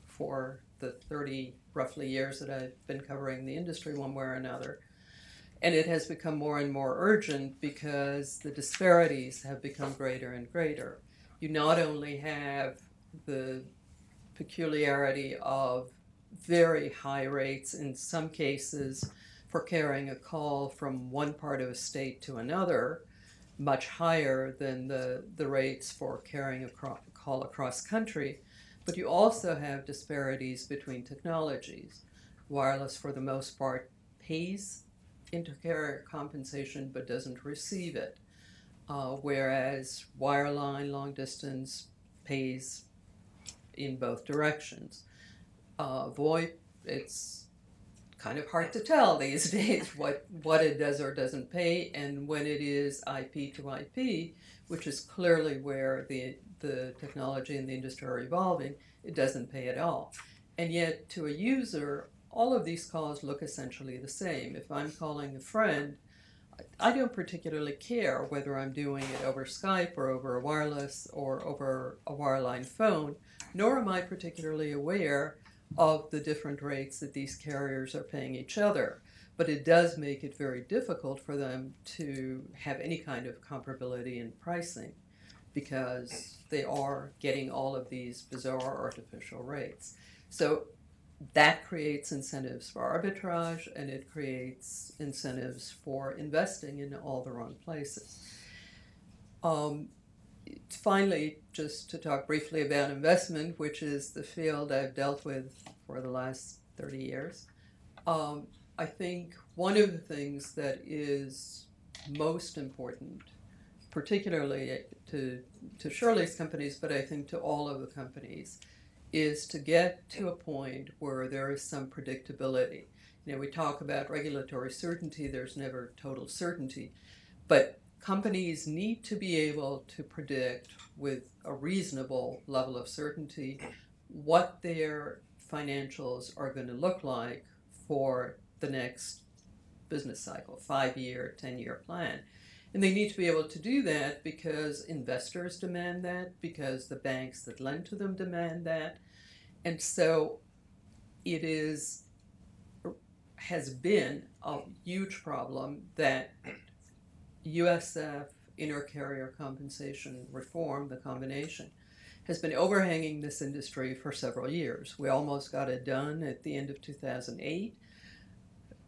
for the 30 roughly years that I've been covering the industry one way or another. And it has become more and more urgent because the disparities have become greater and greater. You not only have the peculiarity of very high rates in some cases for carrying a call from one part of a state to another, much higher than the, the rates for carrying a call across country. But you also have disparities between technologies. Wireless, for the most part, pays intercarrier compensation but doesn't receive it, uh, whereas wireline long distance pays in both directions. Uh, VoIP, it's kind of hard to tell these days what, what it does or doesn't pay, and when it is IP to IP, which is clearly where the, the technology and the industry are evolving, it doesn't pay at all. And yet, to a user, all of these calls look essentially the same. If I'm calling a friend, I don't particularly care whether I'm doing it over Skype or over a wireless or over a wireline phone, nor am I particularly aware of the different rates that these carriers are paying each other. But it does make it very difficult for them to have any kind of comparability in pricing because they are getting all of these bizarre artificial rates. So that creates incentives for arbitrage and it creates incentives for investing in all the wrong places. Um, finally, just to talk briefly about investment, which is the field I've dealt with for the last 30 years, um, I think one of the things that is most important, particularly to, to Shirley's companies, but I think to all of the companies, is to get to a point where there is some predictability. You know, we talk about regulatory certainty, there's never total certainty, but companies need to be able to predict with a reasonable level of certainty what their financials are going to look like for the next business cycle, five year, 10 year plan. And they need to be able to do that because investors demand that, because the banks that lend to them demand that. And so it is has been a huge problem that USF inter-carrier compensation reform, the combination, has been overhanging this industry for several years. We almost got it done at the end of 2008.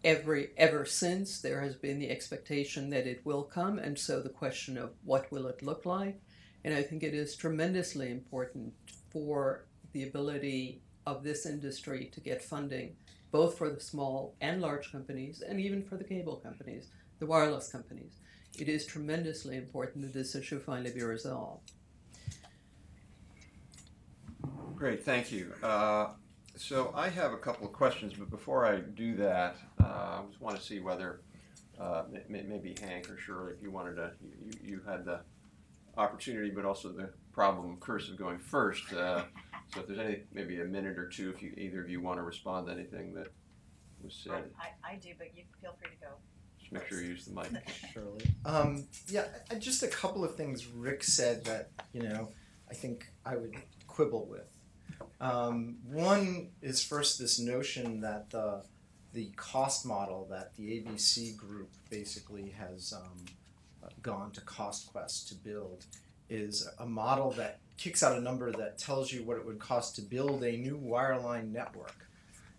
Every ever since there has been the expectation that it will come, and so the question of what will it look like. And I think it is tremendously important for the ability of this industry to get funding, both for the small and large companies, and even for the cable companies, the wireless companies. It is tremendously important that this issue finally be resolved. Great, thank you. Uh, so I have a couple of questions, but before I do that, uh, I just want to see whether uh, may- maybe Hank or Shirley, if you wanted to, you, you had the opportunity, but also the problem curse of going first. Uh, so if there's any, maybe a minute or two, if you either of you want to respond to anything that was said, I, I do, but you feel free to go. just make sure you use the mic. Surely. Um, yeah, I- I- just a couple of things Rick said that, you know, I think I would quibble with. Um, one is first this notion that the, the cost model that the ABC group basically has um, gone to CostQuest to build is a model that kicks out a number that tells you what it would cost to build a new wireline network.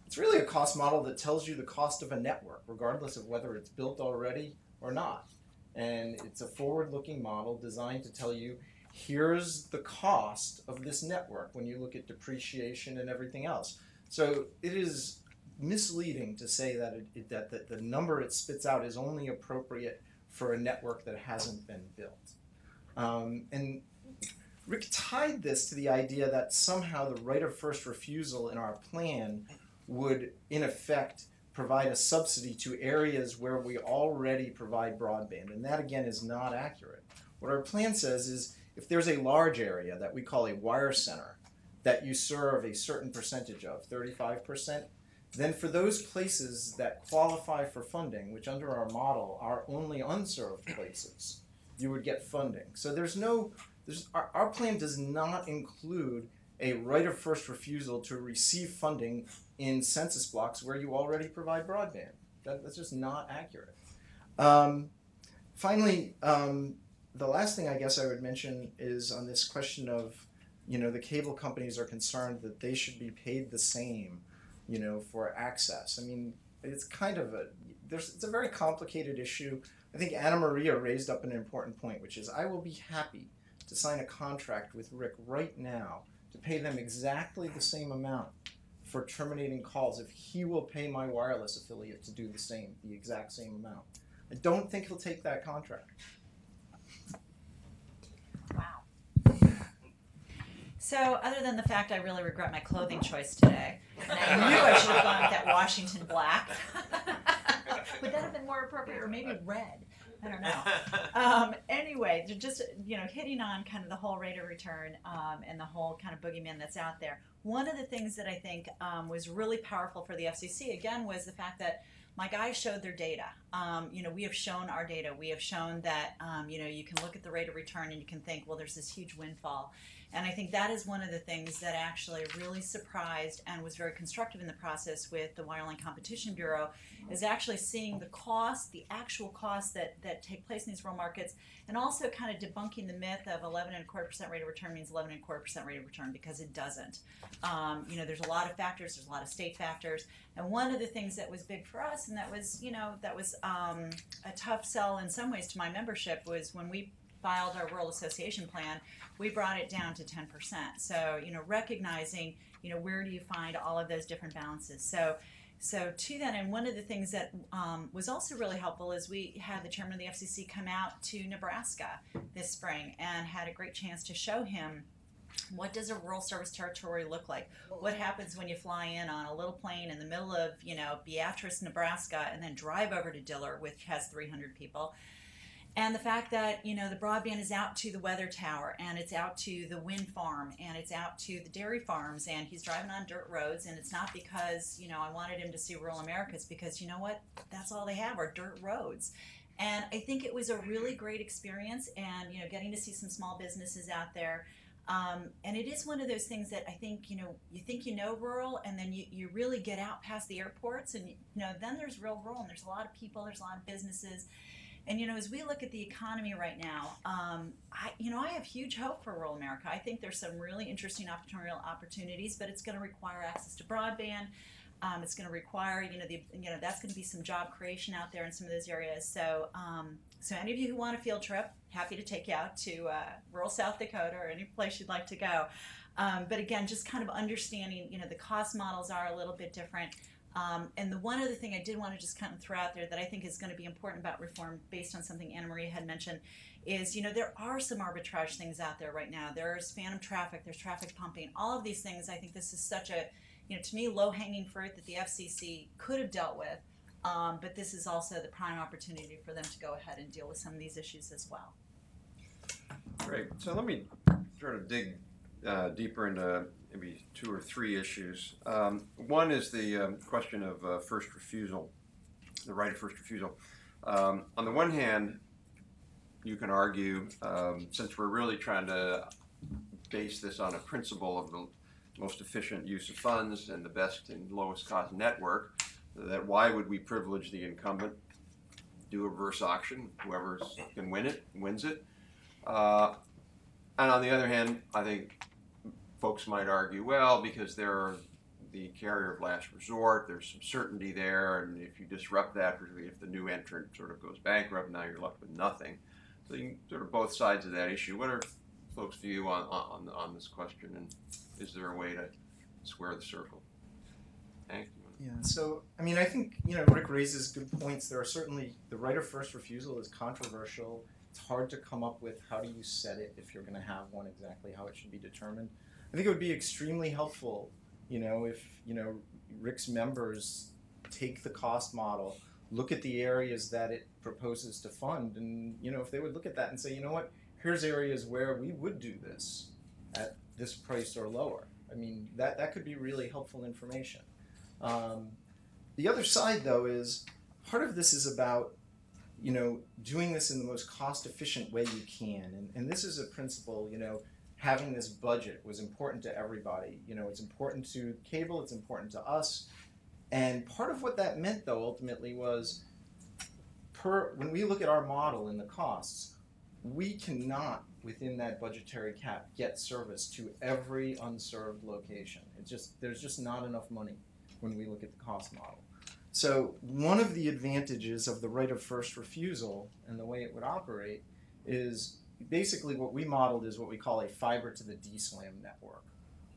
It's really a cost model that tells you the cost of a network, regardless of whether it's built already or not. And it's a forward looking model designed to tell you here's the cost of this network when you look at depreciation and everything else. So it is misleading to say that, it, it, that, that the number it spits out is only appropriate for a network that hasn't been built. Um, and Rick tied this to the idea that somehow the right of first refusal in our plan would, in effect, provide a subsidy to areas where we already provide broadband. And that, again, is not accurate. What our plan says is if there's a large area that we call a wire center that you serve a certain percentage of, 35%, then for those places that qualify for funding, which under our model are only unserved places, you would get funding. So there's no, there's, our, our plan does not include a right of first refusal to receive funding in census blocks where you already provide broadband. That, that's just not accurate. Um, finally, um, the last thing I guess I would mention is on this question of, you know, the cable companies are concerned that they should be paid the same, you know, for access. I mean, it's kind of a there's it's a very complicated issue. I think Anna Maria raised up an important point, which is I will be happy to sign a contract with Rick right now to pay them exactly the same amount for terminating calls if he will pay my wireless affiliate to do the same, the exact same amount. I don't think he'll take that contract. So, other than the fact I really regret my clothing choice today, and I knew I should have gone with that Washington black. Would that have been more appropriate, or maybe red? I don't know. Um, anyway, just you know hitting on kind of the whole rate of return um, and the whole kind of boogeyman that's out there. One of the things that I think um, was really powerful for the FCC again was the fact that my guys showed their data. Um, you know, we have shown our data. We have shown that um, you know you can look at the rate of return and you can think, well, there's this huge windfall. And I think that is one of the things that actually really surprised and was very constructive in the process with the Wireline Competition Bureau is actually seeing the cost, the actual costs that, that take place in these rural markets, and also kind of debunking the myth of 11 and a quarter percent rate of return means 11 and a quarter percent rate of return because it doesn't. Um, you know, there's a lot of factors, there's a lot of state factors, and one of the things that was big for us, and that was, you know, that was um, a tough sell in some ways to my membership was when we filed our rural association plan, we brought it down to 10%. So, you know, recognizing, you know, where do you find all of those different balances? So, so to that, and one of the things that um, was also really helpful is we had the chairman of the FCC come out to Nebraska this spring and had a great chance to show him what does a rural service territory look like? What happens when you fly in on a little plane in the middle of, you know, Beatrice, Nebraska, and then drive over to Diller, which has 300 people? And the fact that you know the broadband is out to the weather tower and it's out to the wind farm and it's out to the dairy farms and he's driving on dirt roads and it's not because you know i wanted him to see rural america it's because you know what that's all they have are dirt roads and i think it was a really great experience and you know getting to see some small businesses out there Um, and it is one of those things that I think, you know, you think you know rural and then you, you really get out past the airports and, you know, then there's real rural and there's a lot of people, there's a lot of businesses. And, you know, as we look at the economy right now, um, I, you know, I have huge hope for rural America. I think there's some really interesting entrepreneurial opportunities, but it's going to require access to broadband. Um, it's going to require, you know, the, you know, that's going to be some job creation out there in some of those areas. So, um, so any of you who want a field trip, happy to take you out to uh, rural South Dakota or any place you'd like to go. Um, but again, just kind of understanding, you know, the cost models are a little bit different. Um, and the one other thing I did want to just kind of throw out there that I think is going to be important about reform, based on something Anna Maria had mentioned, is you know there are some arbitrage things out there right now. There's phantom traffic, there's traffic pumping, all of these things. I think this is such a you know, to me, low hanging fruit that the FCC could have dealt with. Um, but this is also the prime opportunity for them to go ahead and deal with some of these issues as well. Great. So let me sort of dig uh, deeper into maybe two or three issues. Um, one is the um, question of uh, first refusal, the right of first refusal. Um, on the one hand, you can argue, um, since we're really trying to base this on a principle of the most efficient use of funds and the best and lowest cost network, that why would we privilege the incumbent? Do a reverse auction, whoever can win it wins it. Uh, and on the other hand, I think folks might argue, well, because they're the carrier of last resort, there's some certainty there, and if you disrupt that, particularly if the new entrant sort of goes bankrupt, now you're left with nothing. So you can sort of both sides of that issue. What are folks' view on, on, on this question, and is there a way to square the circle? Hank, you Yeah, so I mean, I think you know Rick raises good points. There are certainly the right of first refusal is controversial. It's hard to come up with how do you set it if you're going to have one exactly how it should be determined. I think it would be extremely helpful, you know, if you know Rick's members take the cost model, look at the areas that it proposes to fund, and you know if they would look at that and say, you know what, here's areas where we would do this at this price or lower. I mean, that, that could be really helpful information. Um, the other side, though, is part of this is about, you know, doing this in the most cost efficient way you can. And, and this is a principle, you know, having this budget was important to everybody. You know, it's important to cable, it's important to us. And part of what that meant, though, ultimately was per when we look at our model and the costs, we cannot within that budgetary cap get service to every unserved location. It just there's just not enough money when we look at the cost model. So one of the advantages of the right of first refusal and the way it would operate is basically what we modeled is what we call a fiber to the DSLAM network,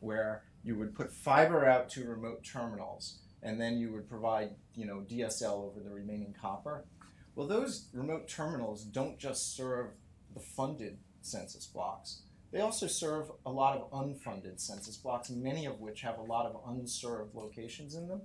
where you would put fiber out to remote terminals and then you would provide, you know, DSL over the remaining copper. Well, those remote terminals don't just serve the funded census blocks. They also serve a lot of unfunded census blocks, many of which have a lot of unserved locations in them.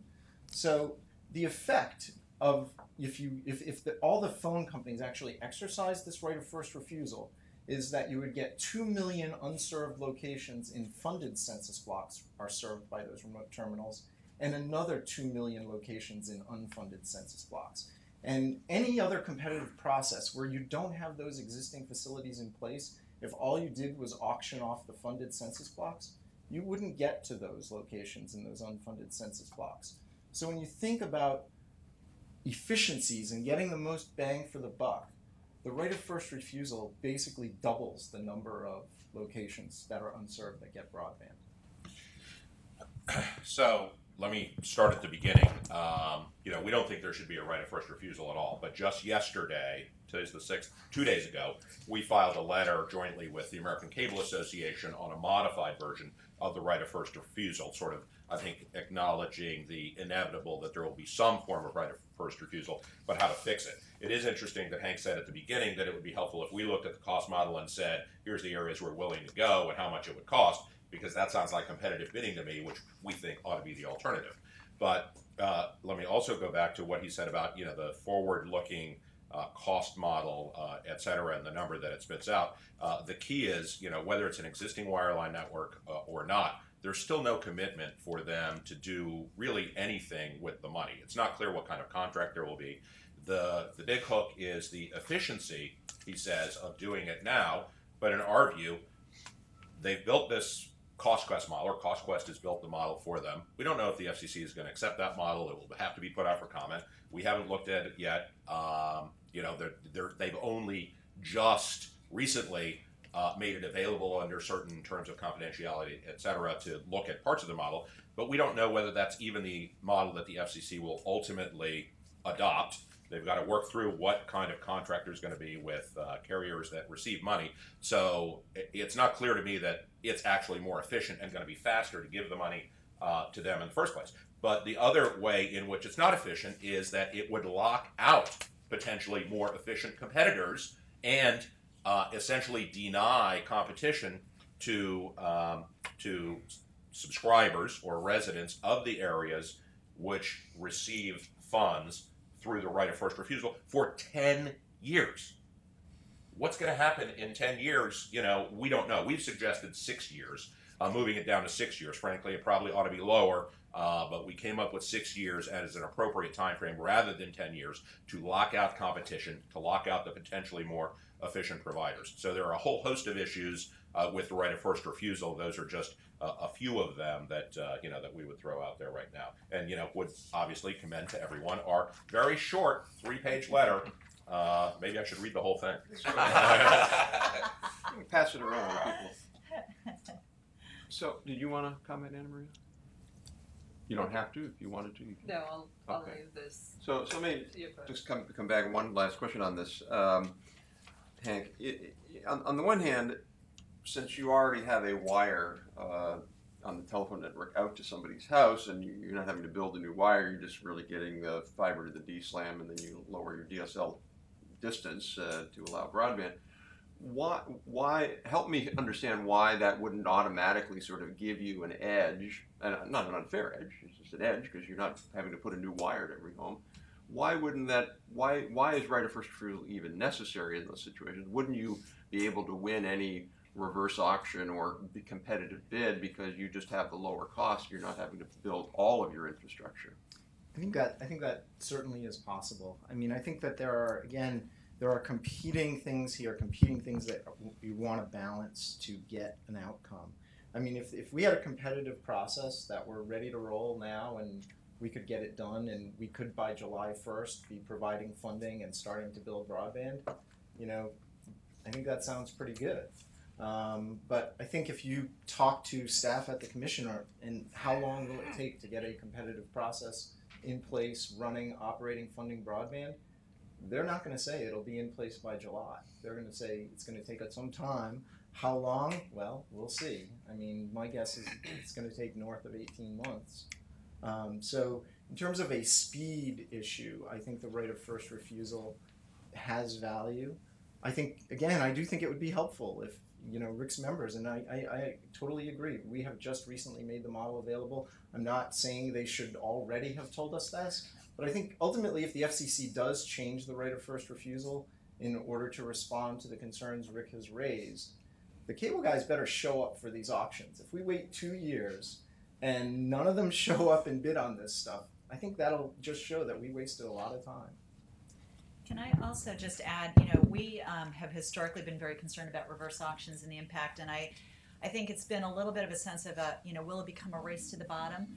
So the effect of if you if, if the, all the phone companies actually exercise this right of first refusal is that you would get 2 million unserved locations in funded census blocks are served by those remote terminals and another 2 million locations in unfunded census blocks. And any other competitive process where you don't have those existing facilities in place, if all you did was auction off the funded census blocks, you wouldn't get to those locations in those unfunded census blocks. So when you think about efficiencies and getting the most bang for the buck, the right of first refusal basically doubles the number of locations that are unserved that get broadband. So let me start at the beginning. Um, you know, we don't think there should be a right of first refusal at all. But just yesterday, today's the sixth, two days ago, we filed a letter jointly with the American Cable Association on a modified version of the right of first refusal, sort of, I think, acknowledging the inevitable that there will be some form of right of first refusal, but how to fix it. It is interesting that Hank said at the beginning that it would be helpful if we looked at the cost model and said, here's the areas we're willing to go and how much it would cost because that sounds like competitive bidding to me, which we think ought to be the alternative. But uh, let me also go back to what he said about you know the forward-looking uh, cost model, uh, et cetera, and the number that it spits out. Uh, the key is you know whether it's an existing wireline network uh, or not. There's still no commitment for them to do really anything with the money. It's not clear what kind of contract there will be. The the big hook is the efficiency, he says, of doing it now. But in our view, they've built this CostQuest model, or CostQuest has built the model for them. We don't know if the FCC is going to accept that model. It will have to be put out for comment. We haven't looked at it yet. Um, you know, they're, they're, they've only just recently uh, made it available under certain terms of confidentiality, et cetera, to look at parts of the model. But we don't know whether that's even the model that the FCC will ultimately adopt. They've got to work through what kind of contractor is going to be with uh, carriers that receive money. So it's not clear to me that it's actually more efficient and going to be faster to give the money uh, to them in the first place. But the other way in which it's not efficient is that it would lock out potentially more efficient competitors and uh, essentially deny competition to um, to subscribers or residents of the areas which receive funds through the right of first refusal for 10 years. What's going to happen in 10 years? You know, we don't know. We've suggested six years, uh, moving it down to six years. Frankly, it probably ought to be lower, uh, but we came up with six years as an appropriate time frame rather than 10 years to lock out competition, to lock out the potentially more efficient providers. So there are a whole host of issues uh, with the right of first refusal. Those are just uh, a few of them that uh, you know that we would throw out there right now, and you know would obviously commend to everyone our very short three-page letter. Uh, maybe I should read the whole thing. Pass it around people. So, did you want to comment, Anna Maria? You don't have to if you wanted to. You can. No, I'll, I'll Okay. leave this So, so maybe to you first. just come come back one last question on this, um, Hank. i i on, on the one hand, since you already have a wire uh, on the telephone network out to somebody's house, and you, you're not having to build a new wire, you're just really getting the fiber to the DSLAM, and then you lower your DSL distance uh, to allow broadband. Why? Why? Help me understand why that wouldn't automatically sort of give you an edge, and not an unfair edge. It's just an edge because you're not having to put a new wire to every home why wouldn't that why why is right of first refusal even necessary in those situations wouldn't you be able to win any reverse auction or competitive bid because you just have the lower cost you're not having to build all of your infrastructure I think that I think that certainly is possible. I mean, I think that there are again there are competing things here, competing things that we want to balance to get an outcome. I mean, if if we had a competitive process that we're ready to roll now and we could get it done and we could by July 1st be providing funding and starting to build broadband, you know, I think that sounds pretty good. Um, but I think if you talk to staff at the commissioner and how long will it take to get a competitive process in place, running, operating, funding broadband, they're not going to say it'll be in place by July. They're going to say it's going to take us some time. How long? Well, we'll see. I mean, my guess is it's going to take north of 18 months. Um, so, in terms of a speed issue, I think the right of first refusal has value. I think, again, I do think it would be helpful if, you know, Rick's members, and I, I, I totally agree. We have just recently made the model available. I'm not saying they should already have told us this, but I think ultimately, if the FCC does change the right of first refusal in order to respond to the concerns Rick has raised, the cable guys better show up for these auctions. If we wait two years and none of them show up and bid on this stuff, I think that'll just show that we wasted a lot of time. Can I also just add, you know, we um, have historically been very concerned about reverse auctions and the impact, and I, I think it's been a little bit of a sense of a, you know, will it become a race to the bottom?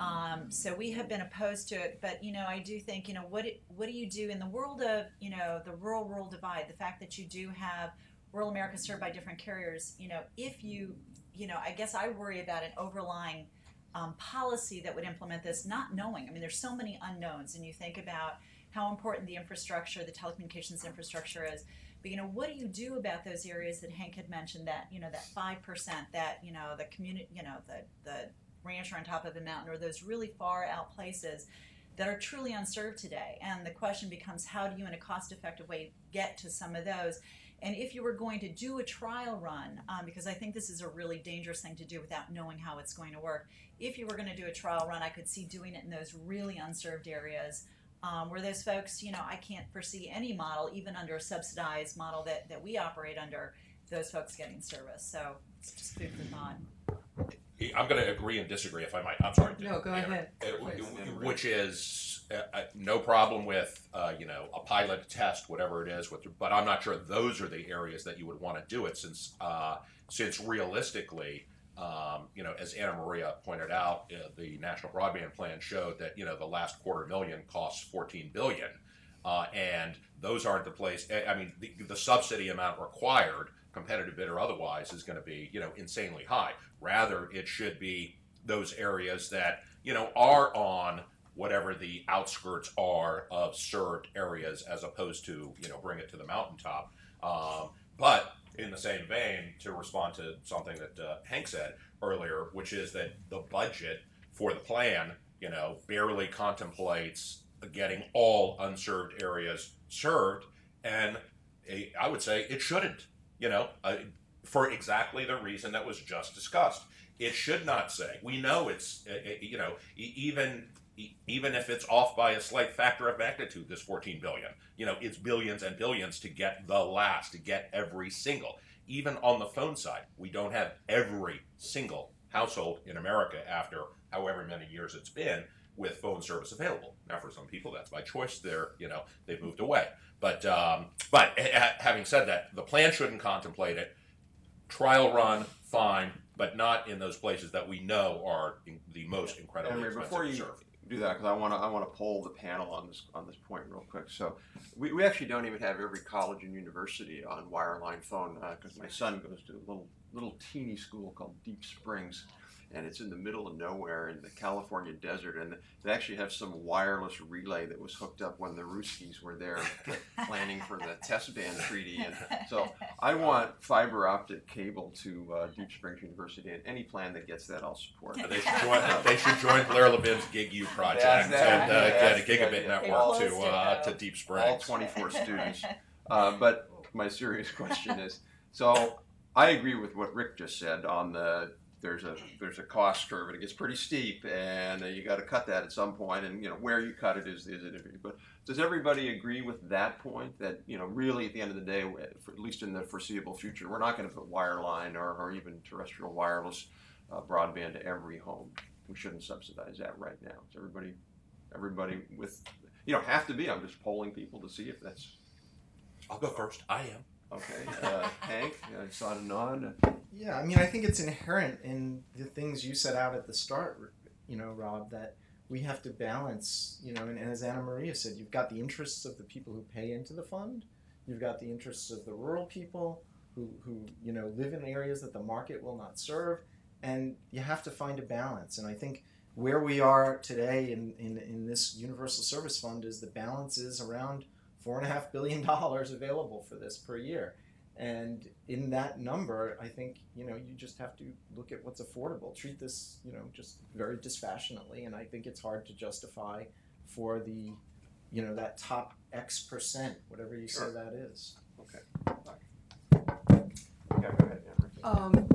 Um, so we have been opposed to it, but you know, I do think, you know, what it, what do you do in the world of, you know, the rural-rural divide? The fact that you do have rural America served by different carriers, you know, if you, you know, I guess I worry about an overlying um, policy that would implement this, not knowing. I mean, there's so many unknowns, and you think about how important the infrastructure, the telecommunications infrastructure is. But you know, what do you do about those areas that Hank had mentioned? That you know, that five percent, that you know, the community, you know, the the rancher on top of a mountain, or those really far out places that are truly unserved today. And the question becomes, how do you, in a cost-effective way, get to some of those? And if you were going to do a trial run, um, because I think this is a really dangerous thing to do without knowing how it's going to work. If you were going to do a trial run, I could see doing it in those really unserved areas um, where those folks, you know, I can't foresee any model, even under a subsidized model that, that we operate under, those folks getting service. So it's just food for thought. I'm going to agree and disagree if I might. I'm sorry. No, go Anna. ahead. Uh, Please. Which is uh, uh, no problem with uh, you know a pilot test, whatever it is. With, but I'm not sure those are the areas that you would want to do it, since uh, since realistically, um, you know, as Anna Maria pointed out, uh, the National Broadband Plan showed that you know the last quarter million costs 14 billion, uh, and those aren't the place. I I mean, the, the subsidy amount required, competitive bid or otherwise, is going to be you know insanely high. Rather, it should be those areas that you know are on whatever the outskirts are of served areas as opposed to you know bring it to the mountaintop um, but in the same vein to respond to something that uh, hank said earlier which is that the budget for the plan you know barely contemplates getting all unserved areas served and i would say it shouldn't you know uh, for exactly the reason that was just discussed it should not say we know it's uh, uh, you know even even if it's off by a slight factor of magnitude, this 14 billion, you know, it's billions and billions to get the last, to get every single. Even on the phone side, we don't have every single household in America after however many years it's been with phone service available. Now, for some people, that's by choice. They're, you know, they've moved away. But, um, but ha- having said that, the plan shouldn't contemplate it. Trial run, fine, but not in those places that we know are in the most incredibly Emery, expensive before you serve. do that, because I want to, I want to poll the panel on this on this point real quick. So, we, we actually don't even have every college and university on wireline phone uh, because my son goes to a little little teeny school called Deep Springs, and it's in the middle of nowhere in the California desert, and they actually have some wireless relay that was hooked up when the Ruskies were there planning for the test ban treaty, and so I want fiber optic cable to uh, Deep Springs University, and any plan that gets that, I'll support. They should join. They should join Blair Levin's Gig U project That's and that. uh, get a gigabit idea. network to to uh, to Deep Springs. all 24 students. Uh, but my serious question is, so I agree with what Rick just said on the there's a there's a cost curve and it gets pretty steep and uh, you got to cut that at some point and you know where you cut it is is it but does everybody agree with that point that you know really at the end of the day at least in the foreseeable future we're not going to put wireline or, or even terrestrial wireless uh, broadband to every home we shouldn't subsidize that right now is everybody everybody with you don't have to be i'm just polling people to see if that's I'll go first. I am. Okay, uh, Hank, I saw a nod. Yeah, I mean, I think it's inherent in the things you set out at the start, you know, Rob, that we have to balance, you know, and, and as Anna Maria said, you've got the interests of the people who pay into the fund, you've got the interests of the rural people who, who you know, live in areas that the market will not serve, and you have to find a balance. And I think where we are today in, in, in this Universal Service Fund is the balance is around four and a half billion dollars available for this per year. And in that number, I think you know you just have to look at what's affordable. Treat this you know just very dispassionately, and I think it's hard to justify for the you know that top X percent, whatever you say Sure. that is. Yeah, go ahead, Emery. Um,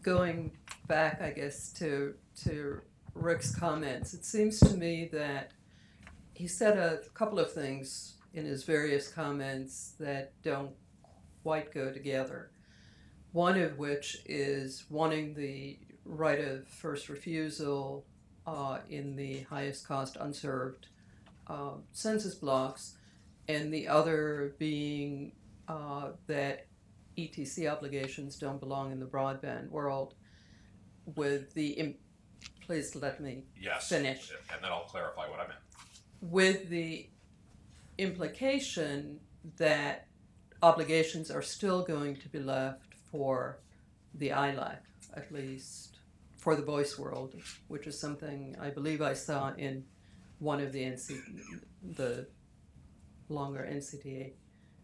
going back, I guess, to to Rick's comments, it seems to me that he said a couple of things in his various comments that don't quite go together. One of which is wanting the right of first refusal uh, in the highest cost unserved uh, census blocks, and the other being uh, that ETC obligations don't belong in the broadband world. With the, im- please let me Yes. Finish. And then I'll clarify what I meant. With the implication that obligations are still going to be left for the ILEC, at least for the voice world, which is something I believe I saw in one of the NC, the longer NCTA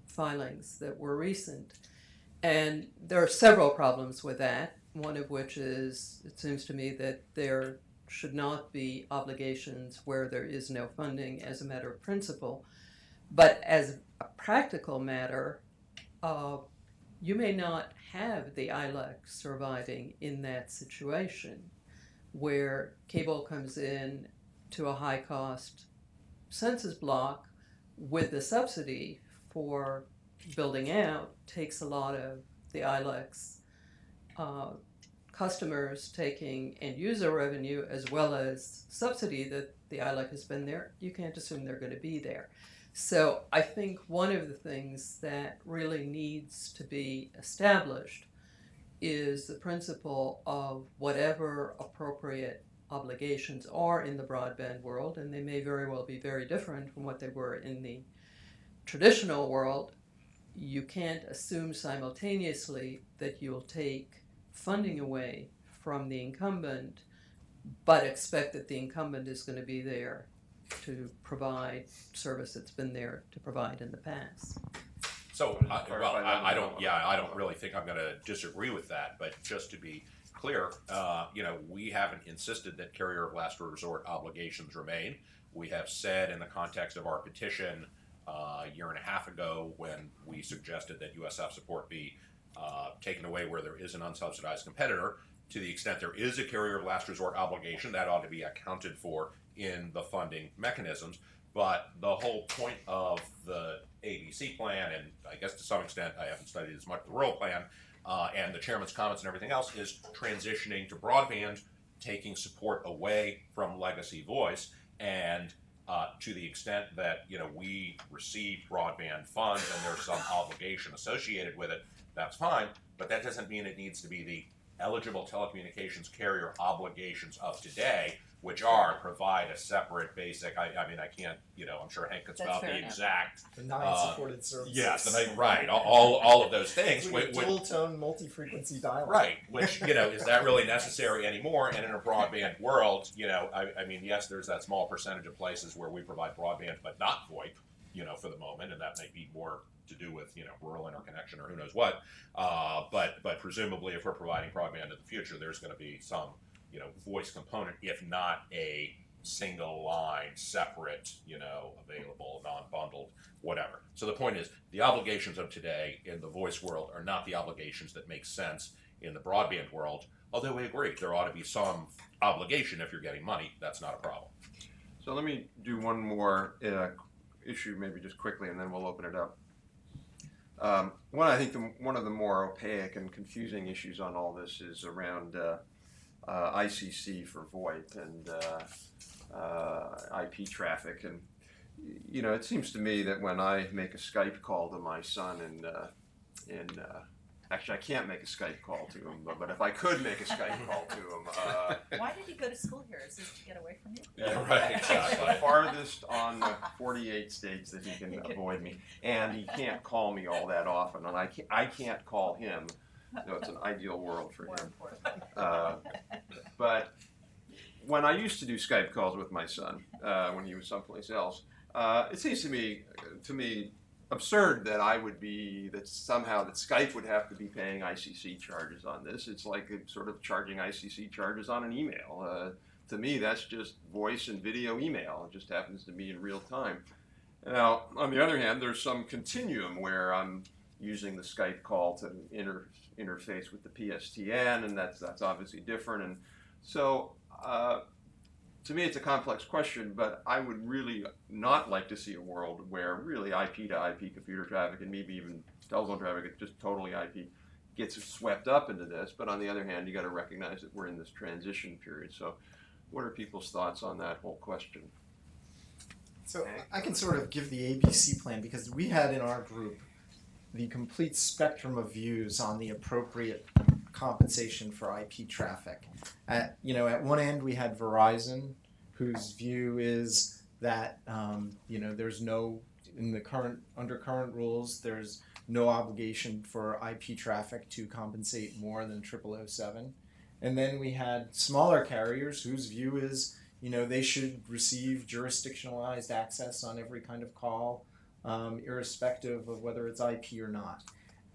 filings that were recent. And there are several problems with that, one of which is it seems to me that there should not be obligations where there is no funding as a matter of principle. But as a practical matter, uh, you may not have the ILEC surviving in that situation where cable comes in to a high cost census block with the subsidy for building out takes a lot of the ILEC's uh, customers taking end user revenue as well as subsidy that the ILEC has been there, you can't assume they're going to be there. So I think one of the things that really needs to be established is the principle of whatever appropriate obligations are in the broadband world, and they may very well be very different from what they were in the traditional world. You can't assume simultaneously that you'll take funding away from the incumbent, but expect that the incumbent is going to be there to provide service that's been there to provide in the past. So, I, well, Clarify that I, I a don't, yeah, I don't really think I'm going to disagree with that, but just to be clear, uh, you know, we haven't insisted that carrier of last resort obligations remain. We have said in the context of our petition uh, a year and a half ago when we suggested that USF support be uh, taken away where there is an unsubsidized competitor, to the extent there is a carrier of last resort obligation, that ought to be accounted for in the funding mechanisms. But the whole point of the ABC plan, and I guess to some extent I haven't studied as much the rural plan, uh, and the chairman's comments and everything else, is transitioning to broadband, taking support away from legacy voice, and uh, to the extent that you know we receive broadband funds and there's some obligation associated with it, that's fine. But that doesn't mean it needs to be the eligible telecommunications carrier obligations of today, which are provide a separate basic. I, I mean, I can't, you know, I'm sure Hank could That's spell fair the enough. exact. The nine Uh, supported services. Yes, and I, right, all- all, all of those things. Including which- which- dual tone multi frequency dialogue. Right, which, you know, is that really necessary anymore? And in a broadband world, you know, I, I mean, yes, there's that small percentage of places where we provide broadband but not VoIP, you know, for the moment, and that may be more to do with, you know, rural interconnection or who knows what. Uh, but, but presumably if we're providing broadband in the future, there's gonna be some, you know, voice component, if not a single line, separate, you know, available, non-bundled, whatever. So the point is, the obligations of today in the voice world are not the obligations that make sense in the broadband world. Although we agree, there ought to be some obligation if you're getting money. That's not a problem. So let me do one more uh, issue, maybe just quickly, and then we'll open it up. Um, one, I think the, one of the more opaque and confusing issues on all this is around uh, uh, ICC for VoIP and uh, uh, IP traffic. And you know, it seems to me that when I make a Skype call to my son in in uh, actually I can't make a Skype call to him, but, but if I could make a Skype call to him. Uh, Why did he go to school here? Is this to get away from you? Yeah, right, exactly. the farthest on the 48 states that he can avoid me, and he can't call me all that often, and I can't, I can't call him. No, it's an ideal world for More him. important. Uh, but when I used to do Skype calls with my son uh, when he was someplace else, uh, it seems to me to me absurd that I would be that somehow that Skype would have to be paying ICC charges on this. It's like sort of charging ICC charges on an email. Uh, to me, that's just voice and video email. It just happens to be in real time. Now, on the other hand, there's some continuum where I'm using the Skype call to inter- interface with the PSTN, and that's that's obviously different. And so, uh, to me, it's a complex question, but I would really not like to see a world where really IP to IP computer traffic and maybe even telephone traffic, just totally IP, gets swept up into this. But on the other hand, you got to recognize that we're in this transition period. So, what are people's thoughts on that whole question? So I can sort of give the ABC plan because we had in our group the complete spectrum of views on the appropriate compensation for IP traffic. At you know, at one end we had Verizon, whose view is that um, you know there's no in the current under current rules there's no obligation for IP traffic to compensate more than 0007. And then we had smaller carriers whose view is you know they should receive jurisdictionalized access on every kind of call um, irrespective of whether it's ip or not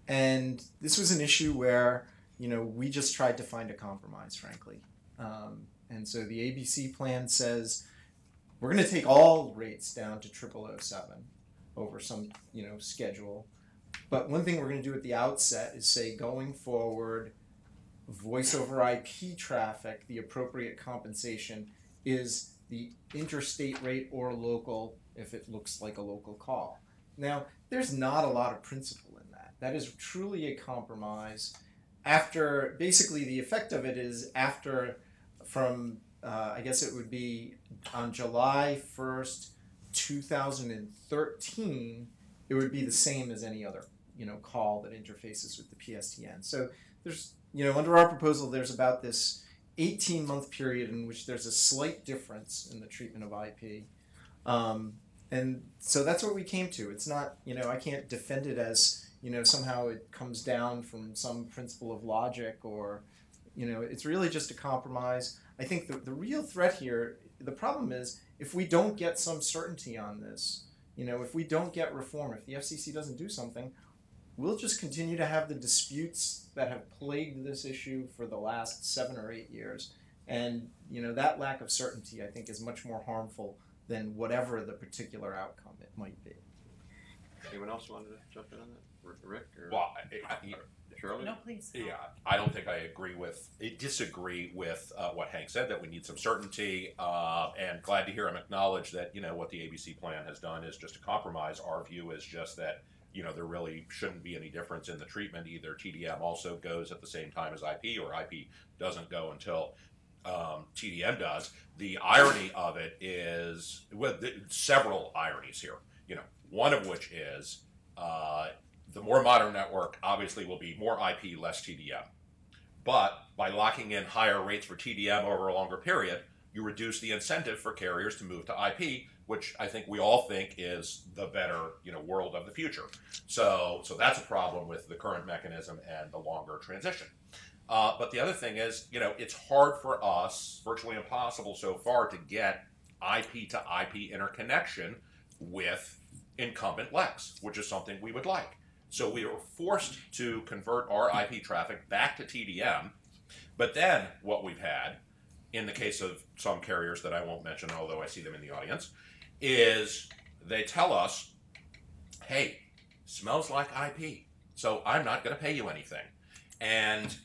and this was an issue where you know we just tried to find a compromise frankly um, and so the abc plan says we're going to take all rates down to 0007 over some you know schedule but one thing we're going to do at the outset is say going forward voice over ip traffic the appropriate compensation is the interstate rate or local if it looks like a local call. Now, there's not a lot of principle in that. That is truly a compromise. after basically the effect of it is after from uh, I guess it would be on July first, two thousand and thirteen. It would be the same as any other you know call that interfaces with the PSTN. So there's you know under our proposal there's about this 18 month period in which there's a slight difference in the treatment of IP. Um, and so that's what we came to. It's not, you know, I can't defend it as, you know, somehow it comes down from some principle of logic or, you know, it's really just a compromise. I think the, the real threat here, the problem is if we don't get some certainty on this, you know, if we don't get reform, if the FCC doesn't do something, we'll just continue to have the disputes that have plagued this issue for the last seven or eight years. And, you know, that lack of certainty, I think, is much more harmful than whatever the particular outcome it might be. Anyone else wanted to jump in on that? Rick- Rick or Well, I, I, No, please. Yeah, I don't think I agree with, disagree with uh, what Hank said, that we need some certainty, uh, and glad to hear him acknowledge that, you know, what the ABC plan has done is just a compromise. Our view is just that, you know, there really shouldn't be any difference in the treatment. Either TDM also goes at the same time as IP, or IP doesn't go until um, TDM does. The irony of it is, well, th- several ironies here, you know, one of which is, uh, the more modern network obviously will be more IP, less TDM. But by locking in higher rates for TDM over a longer period, you reduce the incentive for carriers to move to IP, which I think we all think is the better, you know, world of the future. So, so that's a problem with the current mechanism and the longer transition. Uh, but the other thing is, you know, it's hard for us, virtually impossible so far, to get IP to IP interconnection with incumbent LECs, which is something we would like. So we were forced to convert our IP traffic back to TDM. But then what we've had, in the case of some carriers that I won't mention, although I see them in the audience, is they tell us, hey, smells like IP, so I'm not going to pay you anything. And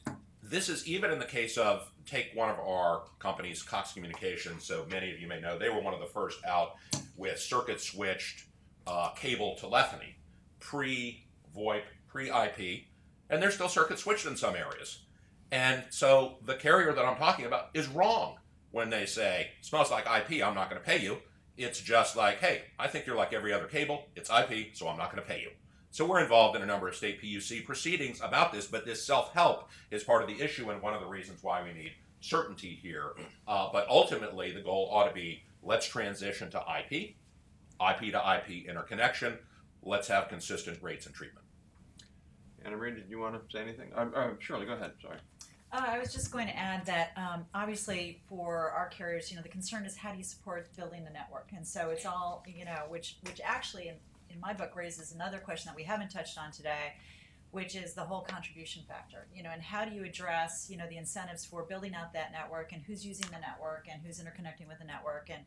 this is even in the case of take one of our companies, Cox Communications. So many of you may know they were one of the first out with circuit switched uh, cable telephony, pre VoIP, pre IP, and they're still circuit switched in some areas. And so the carrier that I'm talking about is wrong when they say, smells like IP, I'm not going to pay you. It's just like, hey, I think you're like every other cable, it's IP, so I'm not going to pay you. So we're involved in a number of state PUC proceedings about this, but this self-help is part of the issue and one of the reasons why we need certainty here. Uh, but ultimately, the goal ought to be let's transition to IP, IP to IP interconnection. Let's have consistent rates and treatment. Anna Marie, did you want to say anything? Um, uh, Shirley, go ahead. Sorry. Uh, I was just going to add that um, obviously for our carriers, you know, the concern is how do you support building the network, and so it's all you know, which which actually in, in my book raises another question that we haven't touched on today, which is the whole contribution factor, you know, and how do you address you know the incentives for building out that network and who's using the network and who's interconnecting with the network and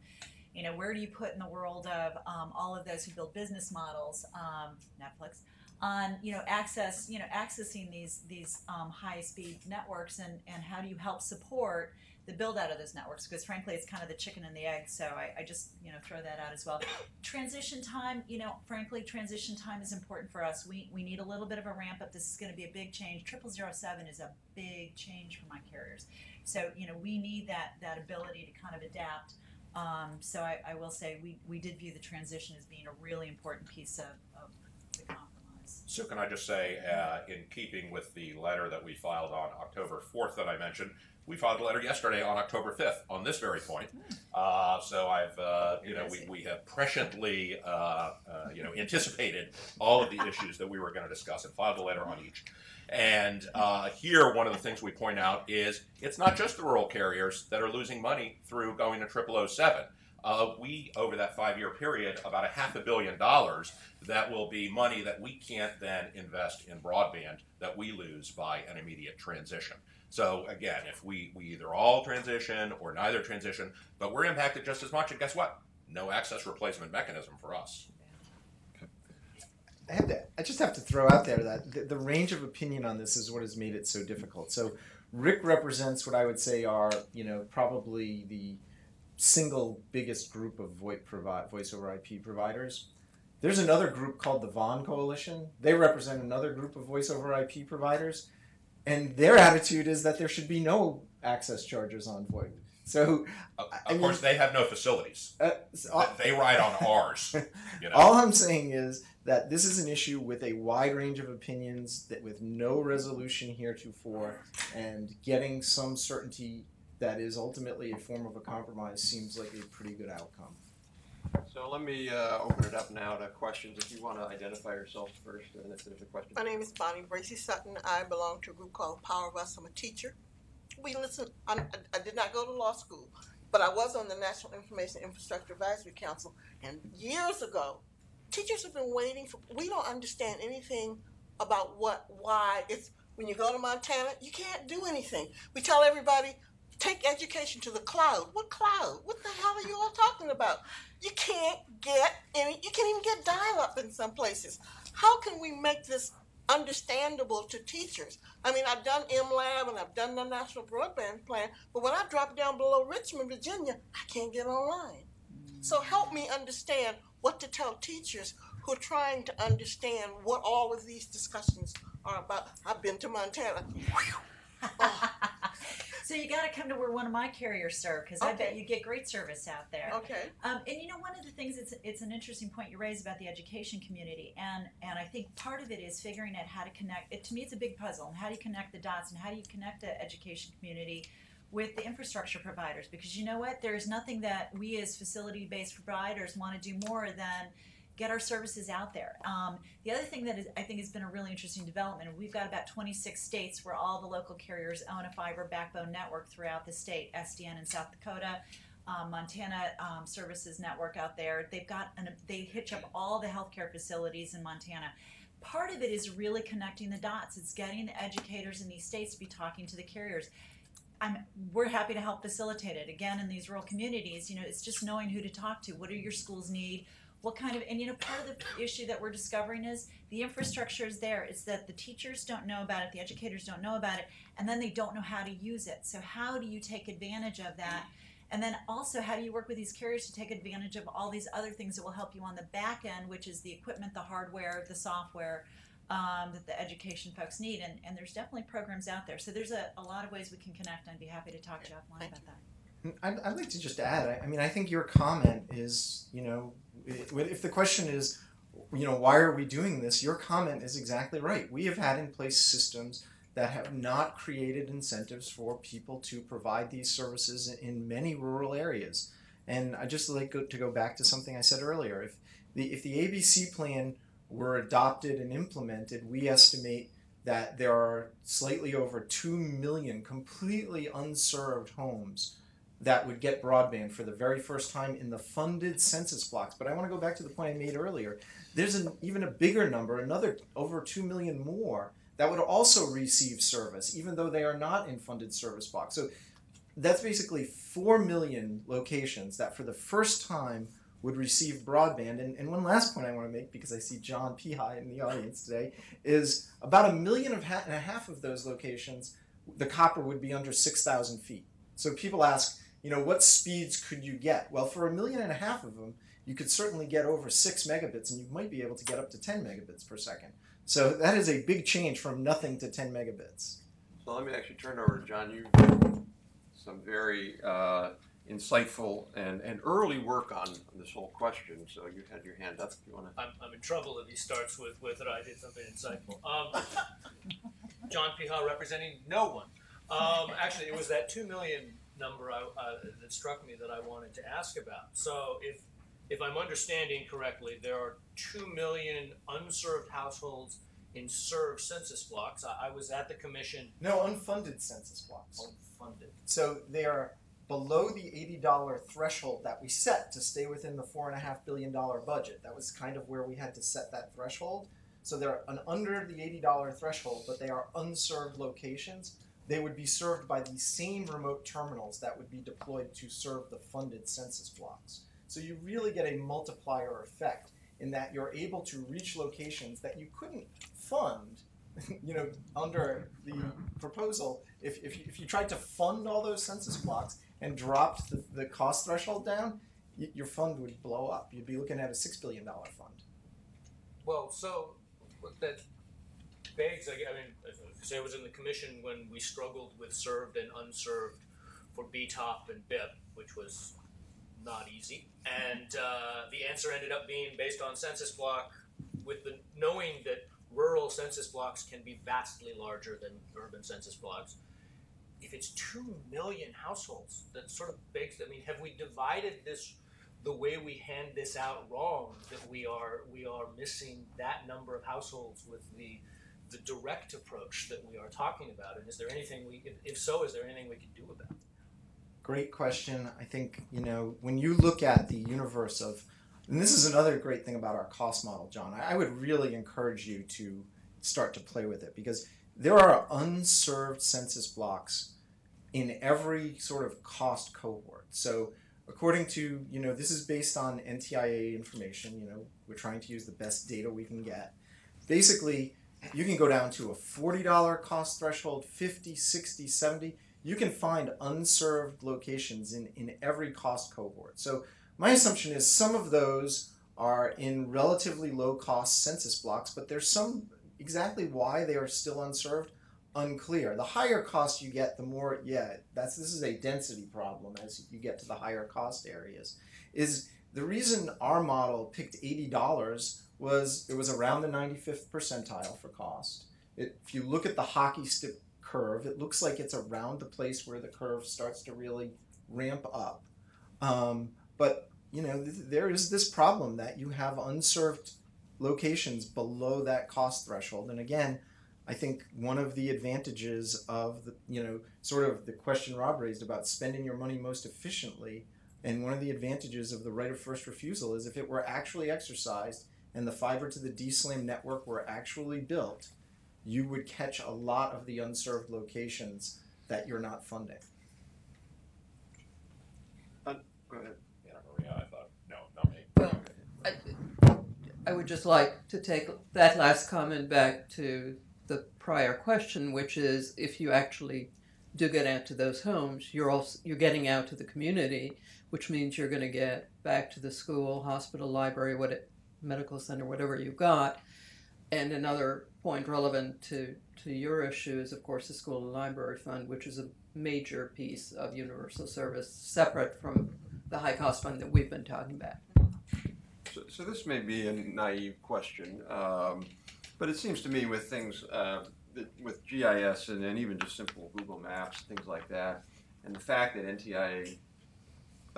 you know where do you put in the world of um, all of those who build business models, um, Netflix on you know access you know accessing these these um, high speed networks and and how do you help support the build out of those networks? Because frankly it's kind of the chicken and the egg so I, I just you know throw that out as well. Transition time you know frankly transition time is important for us. We we need a little bit of a ramp up. This is going to be a big change. Triple zero seven is a big change for my carriers. So you know we need that that ability to kind of adapt. Um, so I, I will say we, we did view the transition as being a really important piece of, of So can I just say, uh, in keeping with the letter that we filed on October 4th that I mentioned, we filed a letter yesterday on October 5th on this very point. Uh, so I've, uh, you know, we, we have presciently, uh, uh, you know, anticipated all of the issues that we were going to discuss and filed a letter on each. And uh, here, one of the things we point out is it's not just the rural carriers that are losing money through going to 0007. Uh, we, over that five year period, about a half a billion dollars that will be money that we can't then invest in broadband that we lose by an immediate transition. So again, if we, we either all transition or neither transition, but we're impacted just as much, and guess what? No access replacement mechanism for us. I have to. I just have to throw out there that the, the range of opinion on this is what has made it so difficult. So, Rick represents what I would say are, you know, probably the single biggest group of VoIP provi- voice over IP providers. There's another group called the VON Coalition. They represent another group of voice over IP providers. and their attitude is that there should be no access charges on VoIP. So, Of, I of course, they have no facilities. uh, so They ride on ours. You know. all I'm saying is that this is an issue with a wide range of opinions that with no resolution heretofore, and getting some certainty that is ultimately a form of a compromise seems like a pretty good outcome. So let me uh, open it up now to questions. If you want to identify yourself first, and if there's a question. My name is Bonnie Bracey Sutton. I belong to a group called Power of Us. I'm a teacher. We listen. I'm, I did not go to law school, but I was on the National Information Infrastructure Advisory Council. And years ago, teachers have been waiting for. We don't understand anything about what, why. It's when you go to Montana, you can't do anything. We tell everybody, take education to the cloud. What cloud? What the hell are you all talking about? You can't get any. You can't even get dial-up in some places. How can we make this understandable to teachers? I mean, I've done MLab and I've done the National Broadband Plan, but when I drop down below Richmond, Virginia, I can't get online. So help me understand what to tell teachers who are trying to understand what all of these discussions are about. I've been to Montana. so you got to come to where one of my carriers serve because I bet you get great service out there. Okay. Um, and you know, one of the things it's it's an interesting point you raise about the education community, and and I think part of it is figuring out how to connect. It to me, it's a big puzzle. How do you connect the dots, and how do you connect the education community with the infrastructure providers? Because you know what, there is nothing that we as facility-based providers want to do more than get our services out there. Um, the other thing that is, I think has been a really interesting development, we've got about 26 states where all the local carriers own a fiber backbone network throughout the state. SDN in South Dakota, um, Montana um, Services Network out there. They've got an, they hitch up all the healthcare facilities in Montana. Part of it is really connecting the dots. It's getting the educators in these states to be talking to the carriers. I'm, we're happy to help facilitate it. Again, in these rural communities, you know, it's just knowing who to talk to. What do your schools need? What kind of, and you know, part of the issue that we're discovering is the infrastructure is there. It's that the teachers don't know about it, the educators don't know about it, and then they don't know how to use it. So, how do you take advantage of that? And then also, how do you work with these carriers to take advantage of all these other things that will help you on the back end, which is the equipment, the hardware, the software um, that the education folks need? And, and there's definitely programs out there. So, there's a, a lot of ways we can connect. and I'd be happy to talk to you offline about that. I'd, I'd like to just add. I, I mean, I think your comment is, you know, if the question is, you know, why are we doing this? Your comment is exactly right. We have had in place systems that have not created incentives for people to provide these services in, many rural areas. And I just like to go back to something I said earlier. If the if the ABC plan were adopted and implemented, we estimate that there are slightly over two million completely unserved homes that would get broadband for the very first time in the funded census blocks. But I want to go back to the point I made earlier. There's an even a bigger number, another over 2 million more, that would also receive service, even though they are not in funded service blocks. So that's basically 4 million locations that for the first time would receive broadband. And, and one last point I want to make, because I see John Peha in the audience today, is about a million and a half of those locations, the copper would be under 6,000 feet. So people ask, you know, what speeds could you get? Well, for a million and a half of them, you could certainly get over six megabits, and you might be able to get up to 10 megabits per second. So that is a big change from nothing to 10 megabits. So let me actually turn it over to John. You some very uh, insightful and, and early work on this whole question. So you had your hand up. If you want to. I'm, I'm in trouble if he starts with whether I did something insightful. Um, John Peha representing no one. Um, actually, it was that two million number I, uh, that struck me that I wanted to ask about. So if if I'm understanding correctly, there are two million unserved households in served census blocks. I, I was at the commission No unfunded census blocks. unfunded. So they are below the $80 threshold that we set to stay within the $4.5 billion budget. That was kind of where we had to set that threshold. So they're an under the $80 threshold, but they are unserved locations. They would be served by the same remote terminals that would be deployed to serve the funded census blocks. So you really get a multiplier effect in that you're able to reach locations that you couldn't fund, you know, under the proposal if, if, you, if you tried to fund all those census blocks and dropped the, the cost threshold down, y- your fund would blow up. You'd be looking at a six billion dollar fund. Well, so that begs, I mean, because I was in the commission when we struggled with served and unserved for BTOP and BIP, which was not easy. And uh, the answer ended up being based on census block, with the knowing that rural census blocks can be vastly larger than urban census blocks. If it's two million households, that sort of begs. I mean, have we divided this the way we hand this out wrong? That we are we are missing that number of households with the the direct approach that we are talking about. And is there anything we, if, so, is there anything we can do about it? Great question. I think, you know, when you look at the universe of, and this is another great thing about our cost model, John, I would really encourage you to start to play with it because there are unserved census blocks in every sort of cost cohort. So, according to, you know, this is based on NTIA information, you know, we're trying to use the best data we can get. Basically, you can go down to a $40 cost threshold, 50, 60, 70. You can find unserved locations in, in every cost cohort. So my assumption is some of those are in relatively low cost census blocks, but there's some exactly why they are still unserved unclear. The higher cost you get, the more yeah, that's this is a density problem as you get to the higher cost areas. Is the reason our model picked eighty dollars was it was around the 95th percentile for cost. It, if you look at the hockey stick curve, it looks like it's around the place where the curve starts to really ramp up. Um, but you know, th- there is this problem that you have unserved locations below that cost threshold. And again, I think one of the advantages of the, you know, sort of the question Rob raised about spending your money most efficiently, and one of the advantages of the right of first refusal is if it were actually exercised and the fiber to the DSLAM network were actually built, you would catch a lot of the unserved locations that you're not funding. Uh, go ahead. Yeah, Maria, I thought, no, not me. Well, I, I would just like to take that last comment back to the prior question, which is if you actually do get out to those homes, you're also you're getting out to the community, which means you're going to get back to the school, hospital, library, what it, medical center, whatever you've got. And another point relevant to, to your issue is, of course, the school and library fund, which is a major piece of universal service, separate from the high cost fund that we've been talking about. So, so this may be a naive question, um, but it seems to me with things uh, with GIS and, and even just simple Google Maps, things like that, and the fact that NTIA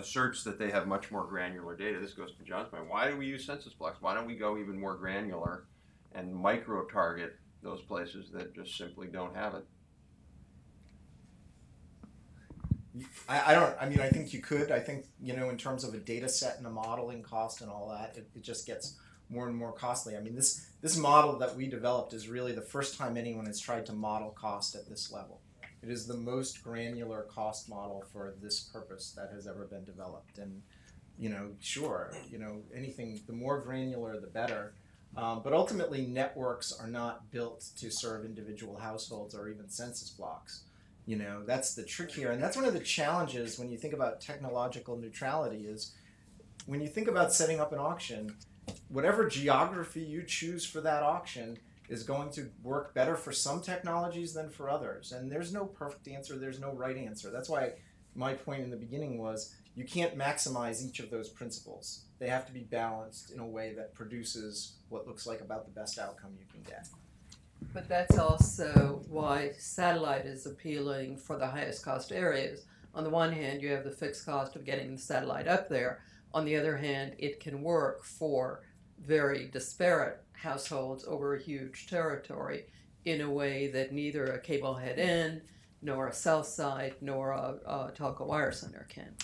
asserts that they have much more granular data. This goes to John's point. Why do we use census blocks? Why don't we go even more granular and micro target those places that just simply don't have it? I, I don't. I mean, I think you could. I think you know, in terms of a data set and a modeling cost and all that, it, it just gets more and more costly. I mean, this this model that we developed is really the first time anyone has tried to model cost at this level. It is the most granular cost model for this purpose that has ever been developed. And you know, sure, you know, anything the more granular, the better. Um, but ultimately, networks are not built to serve individual households or even census blocks. You know, that's the trick here, and that's one of the challenges when you think about technological neutrality. Is when you think about setting up an auction, whatever geography you choose for that auction is going to work better for some technologies than for others. And there's no perfect answer, there's no right answer. That's why my point in the beginning was you can't maximize each of those principles. They have to be balanced in a way that produces what looks like about the best outcome you can get. But that's also why satellite is appealing for the highest cost areas. On the one hand, you have the fixed cost of getting the satellite up there. On the other hand, it can work for very disparate households over a huge territory in a way that neither a cable head end, nor a cell site, nor a, a telco wire center can.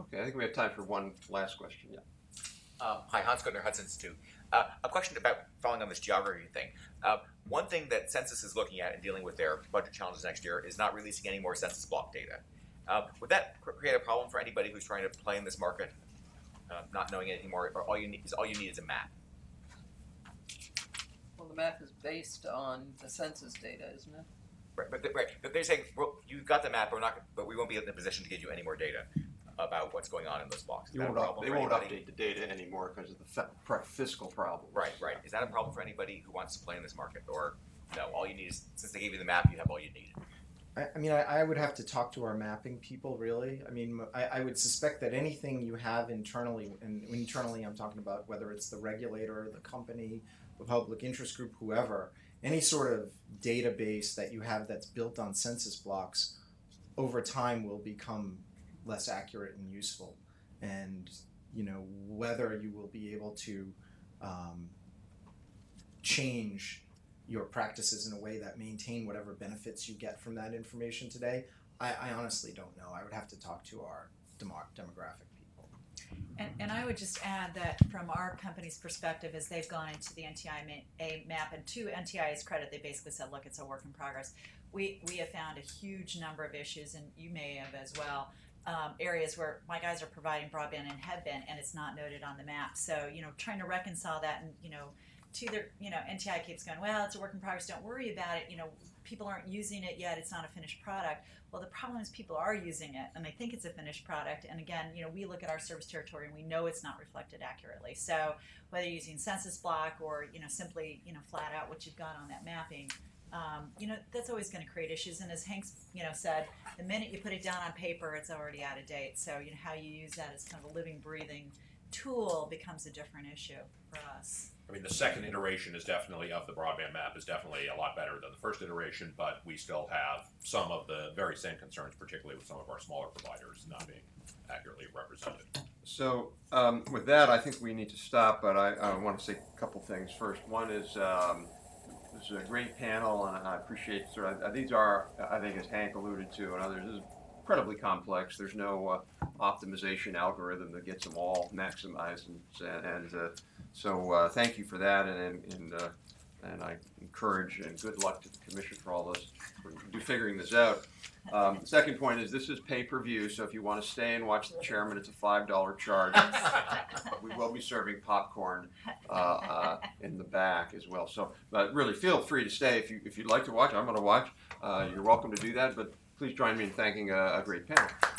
Okay, I think we have time for one last question. Yeah. Um, hi, Hans Gardner, Hudson Institute. Uh, a question about following on this geography thing. Uh, one thing that Census is looking at and dealing with their budget challenges next year is not releasing any more census block data. Uh, would that create a problem for anybody who's trying to play in this market, uh, not knowing anything more, or all you need is all you need is a map? Well, the map is based on the census data, isn't it? Right, but, right, but they're saying well, you got the map, but we're not, but we won't be in a position to give you any more data about what's going on in those blocks. Is You that a won't up, problem they for won't anybody? update the data anymore because of the fa- pri- fiscal problem. Right, right. Is that a problem for anybody who wants to play in this market, or No, all you need is since they gave you the map, you have all you need. I, mean, I, I would have to talk to our mapping people, really. I mean, I, I would suspect that anything you have internally, and internally I'm talking about whether it's the regulator, the company, the public interest group, whoever, any sort of database that you have that's built on census blocks over time will become less accurate and useful. And, you know, whether you will be able to um, change your practices in a way that maintain whatever benefits you get from that information today, I, I honestly don't know. I would have to talk to our demo- demographic people. And, and I would just add that from our company's perspective, as they've gone into the NTIA map, and to NTIA's credit, they basically said, look, it's a work in progress. We, we have found a huge number of issues, and you may have as well, um, areas where my guys are providing broadband and have been, and it's not noted on the map. So, you know, trying to reconcile that and, you know, to their, you know, NTI keeps going, well, it's a work in progress, don't worry about it. You know, people aren't using it yet, it's not a finished product. Well, the problem is people are using it and they think it's a finished product. And again, you know, we look at our service territory and we know it's not reflected accurately. So whether you're using census block or, you know, simply, you know, flat out what you've got on that mapping, um, you know, that's always going to create issues. And as Hank's, you know, said, the minute you put it down on paper, it's already out of date. So, you know, how you use that as kind of a living, breathing tool becomes a different issue for us. I mean, the second iteration is definitely of the broadband map is definitely a lot better than the first iteration, but we still have some of the very same concerns, particularly with some of our smaller providers not being accurately represented. So um, with that, I think we need to stop, but I, I want to say a couple things. First, one is um, this is a great panel, and I appreciate sort of these are, I think, as Hank alluded to, and others, this is incredibly complex. There's no uh, optimization algorithm that gets them all maximized, and, and uh, so uh, thank you for that, and and uh, and I encourage and good luck to the commission for all those for do figuring this out. Um, second point is this is pay per view, so if you want to stay and watch the chairman, it's a five dollar charge. we will be serving popcorn uh, uh, in the back as well. So, but really, feel free to stay if you if you'd like to watch. I'm going to watch. Uh, you're welcome to do that, but please join me in thanking a, a great panel.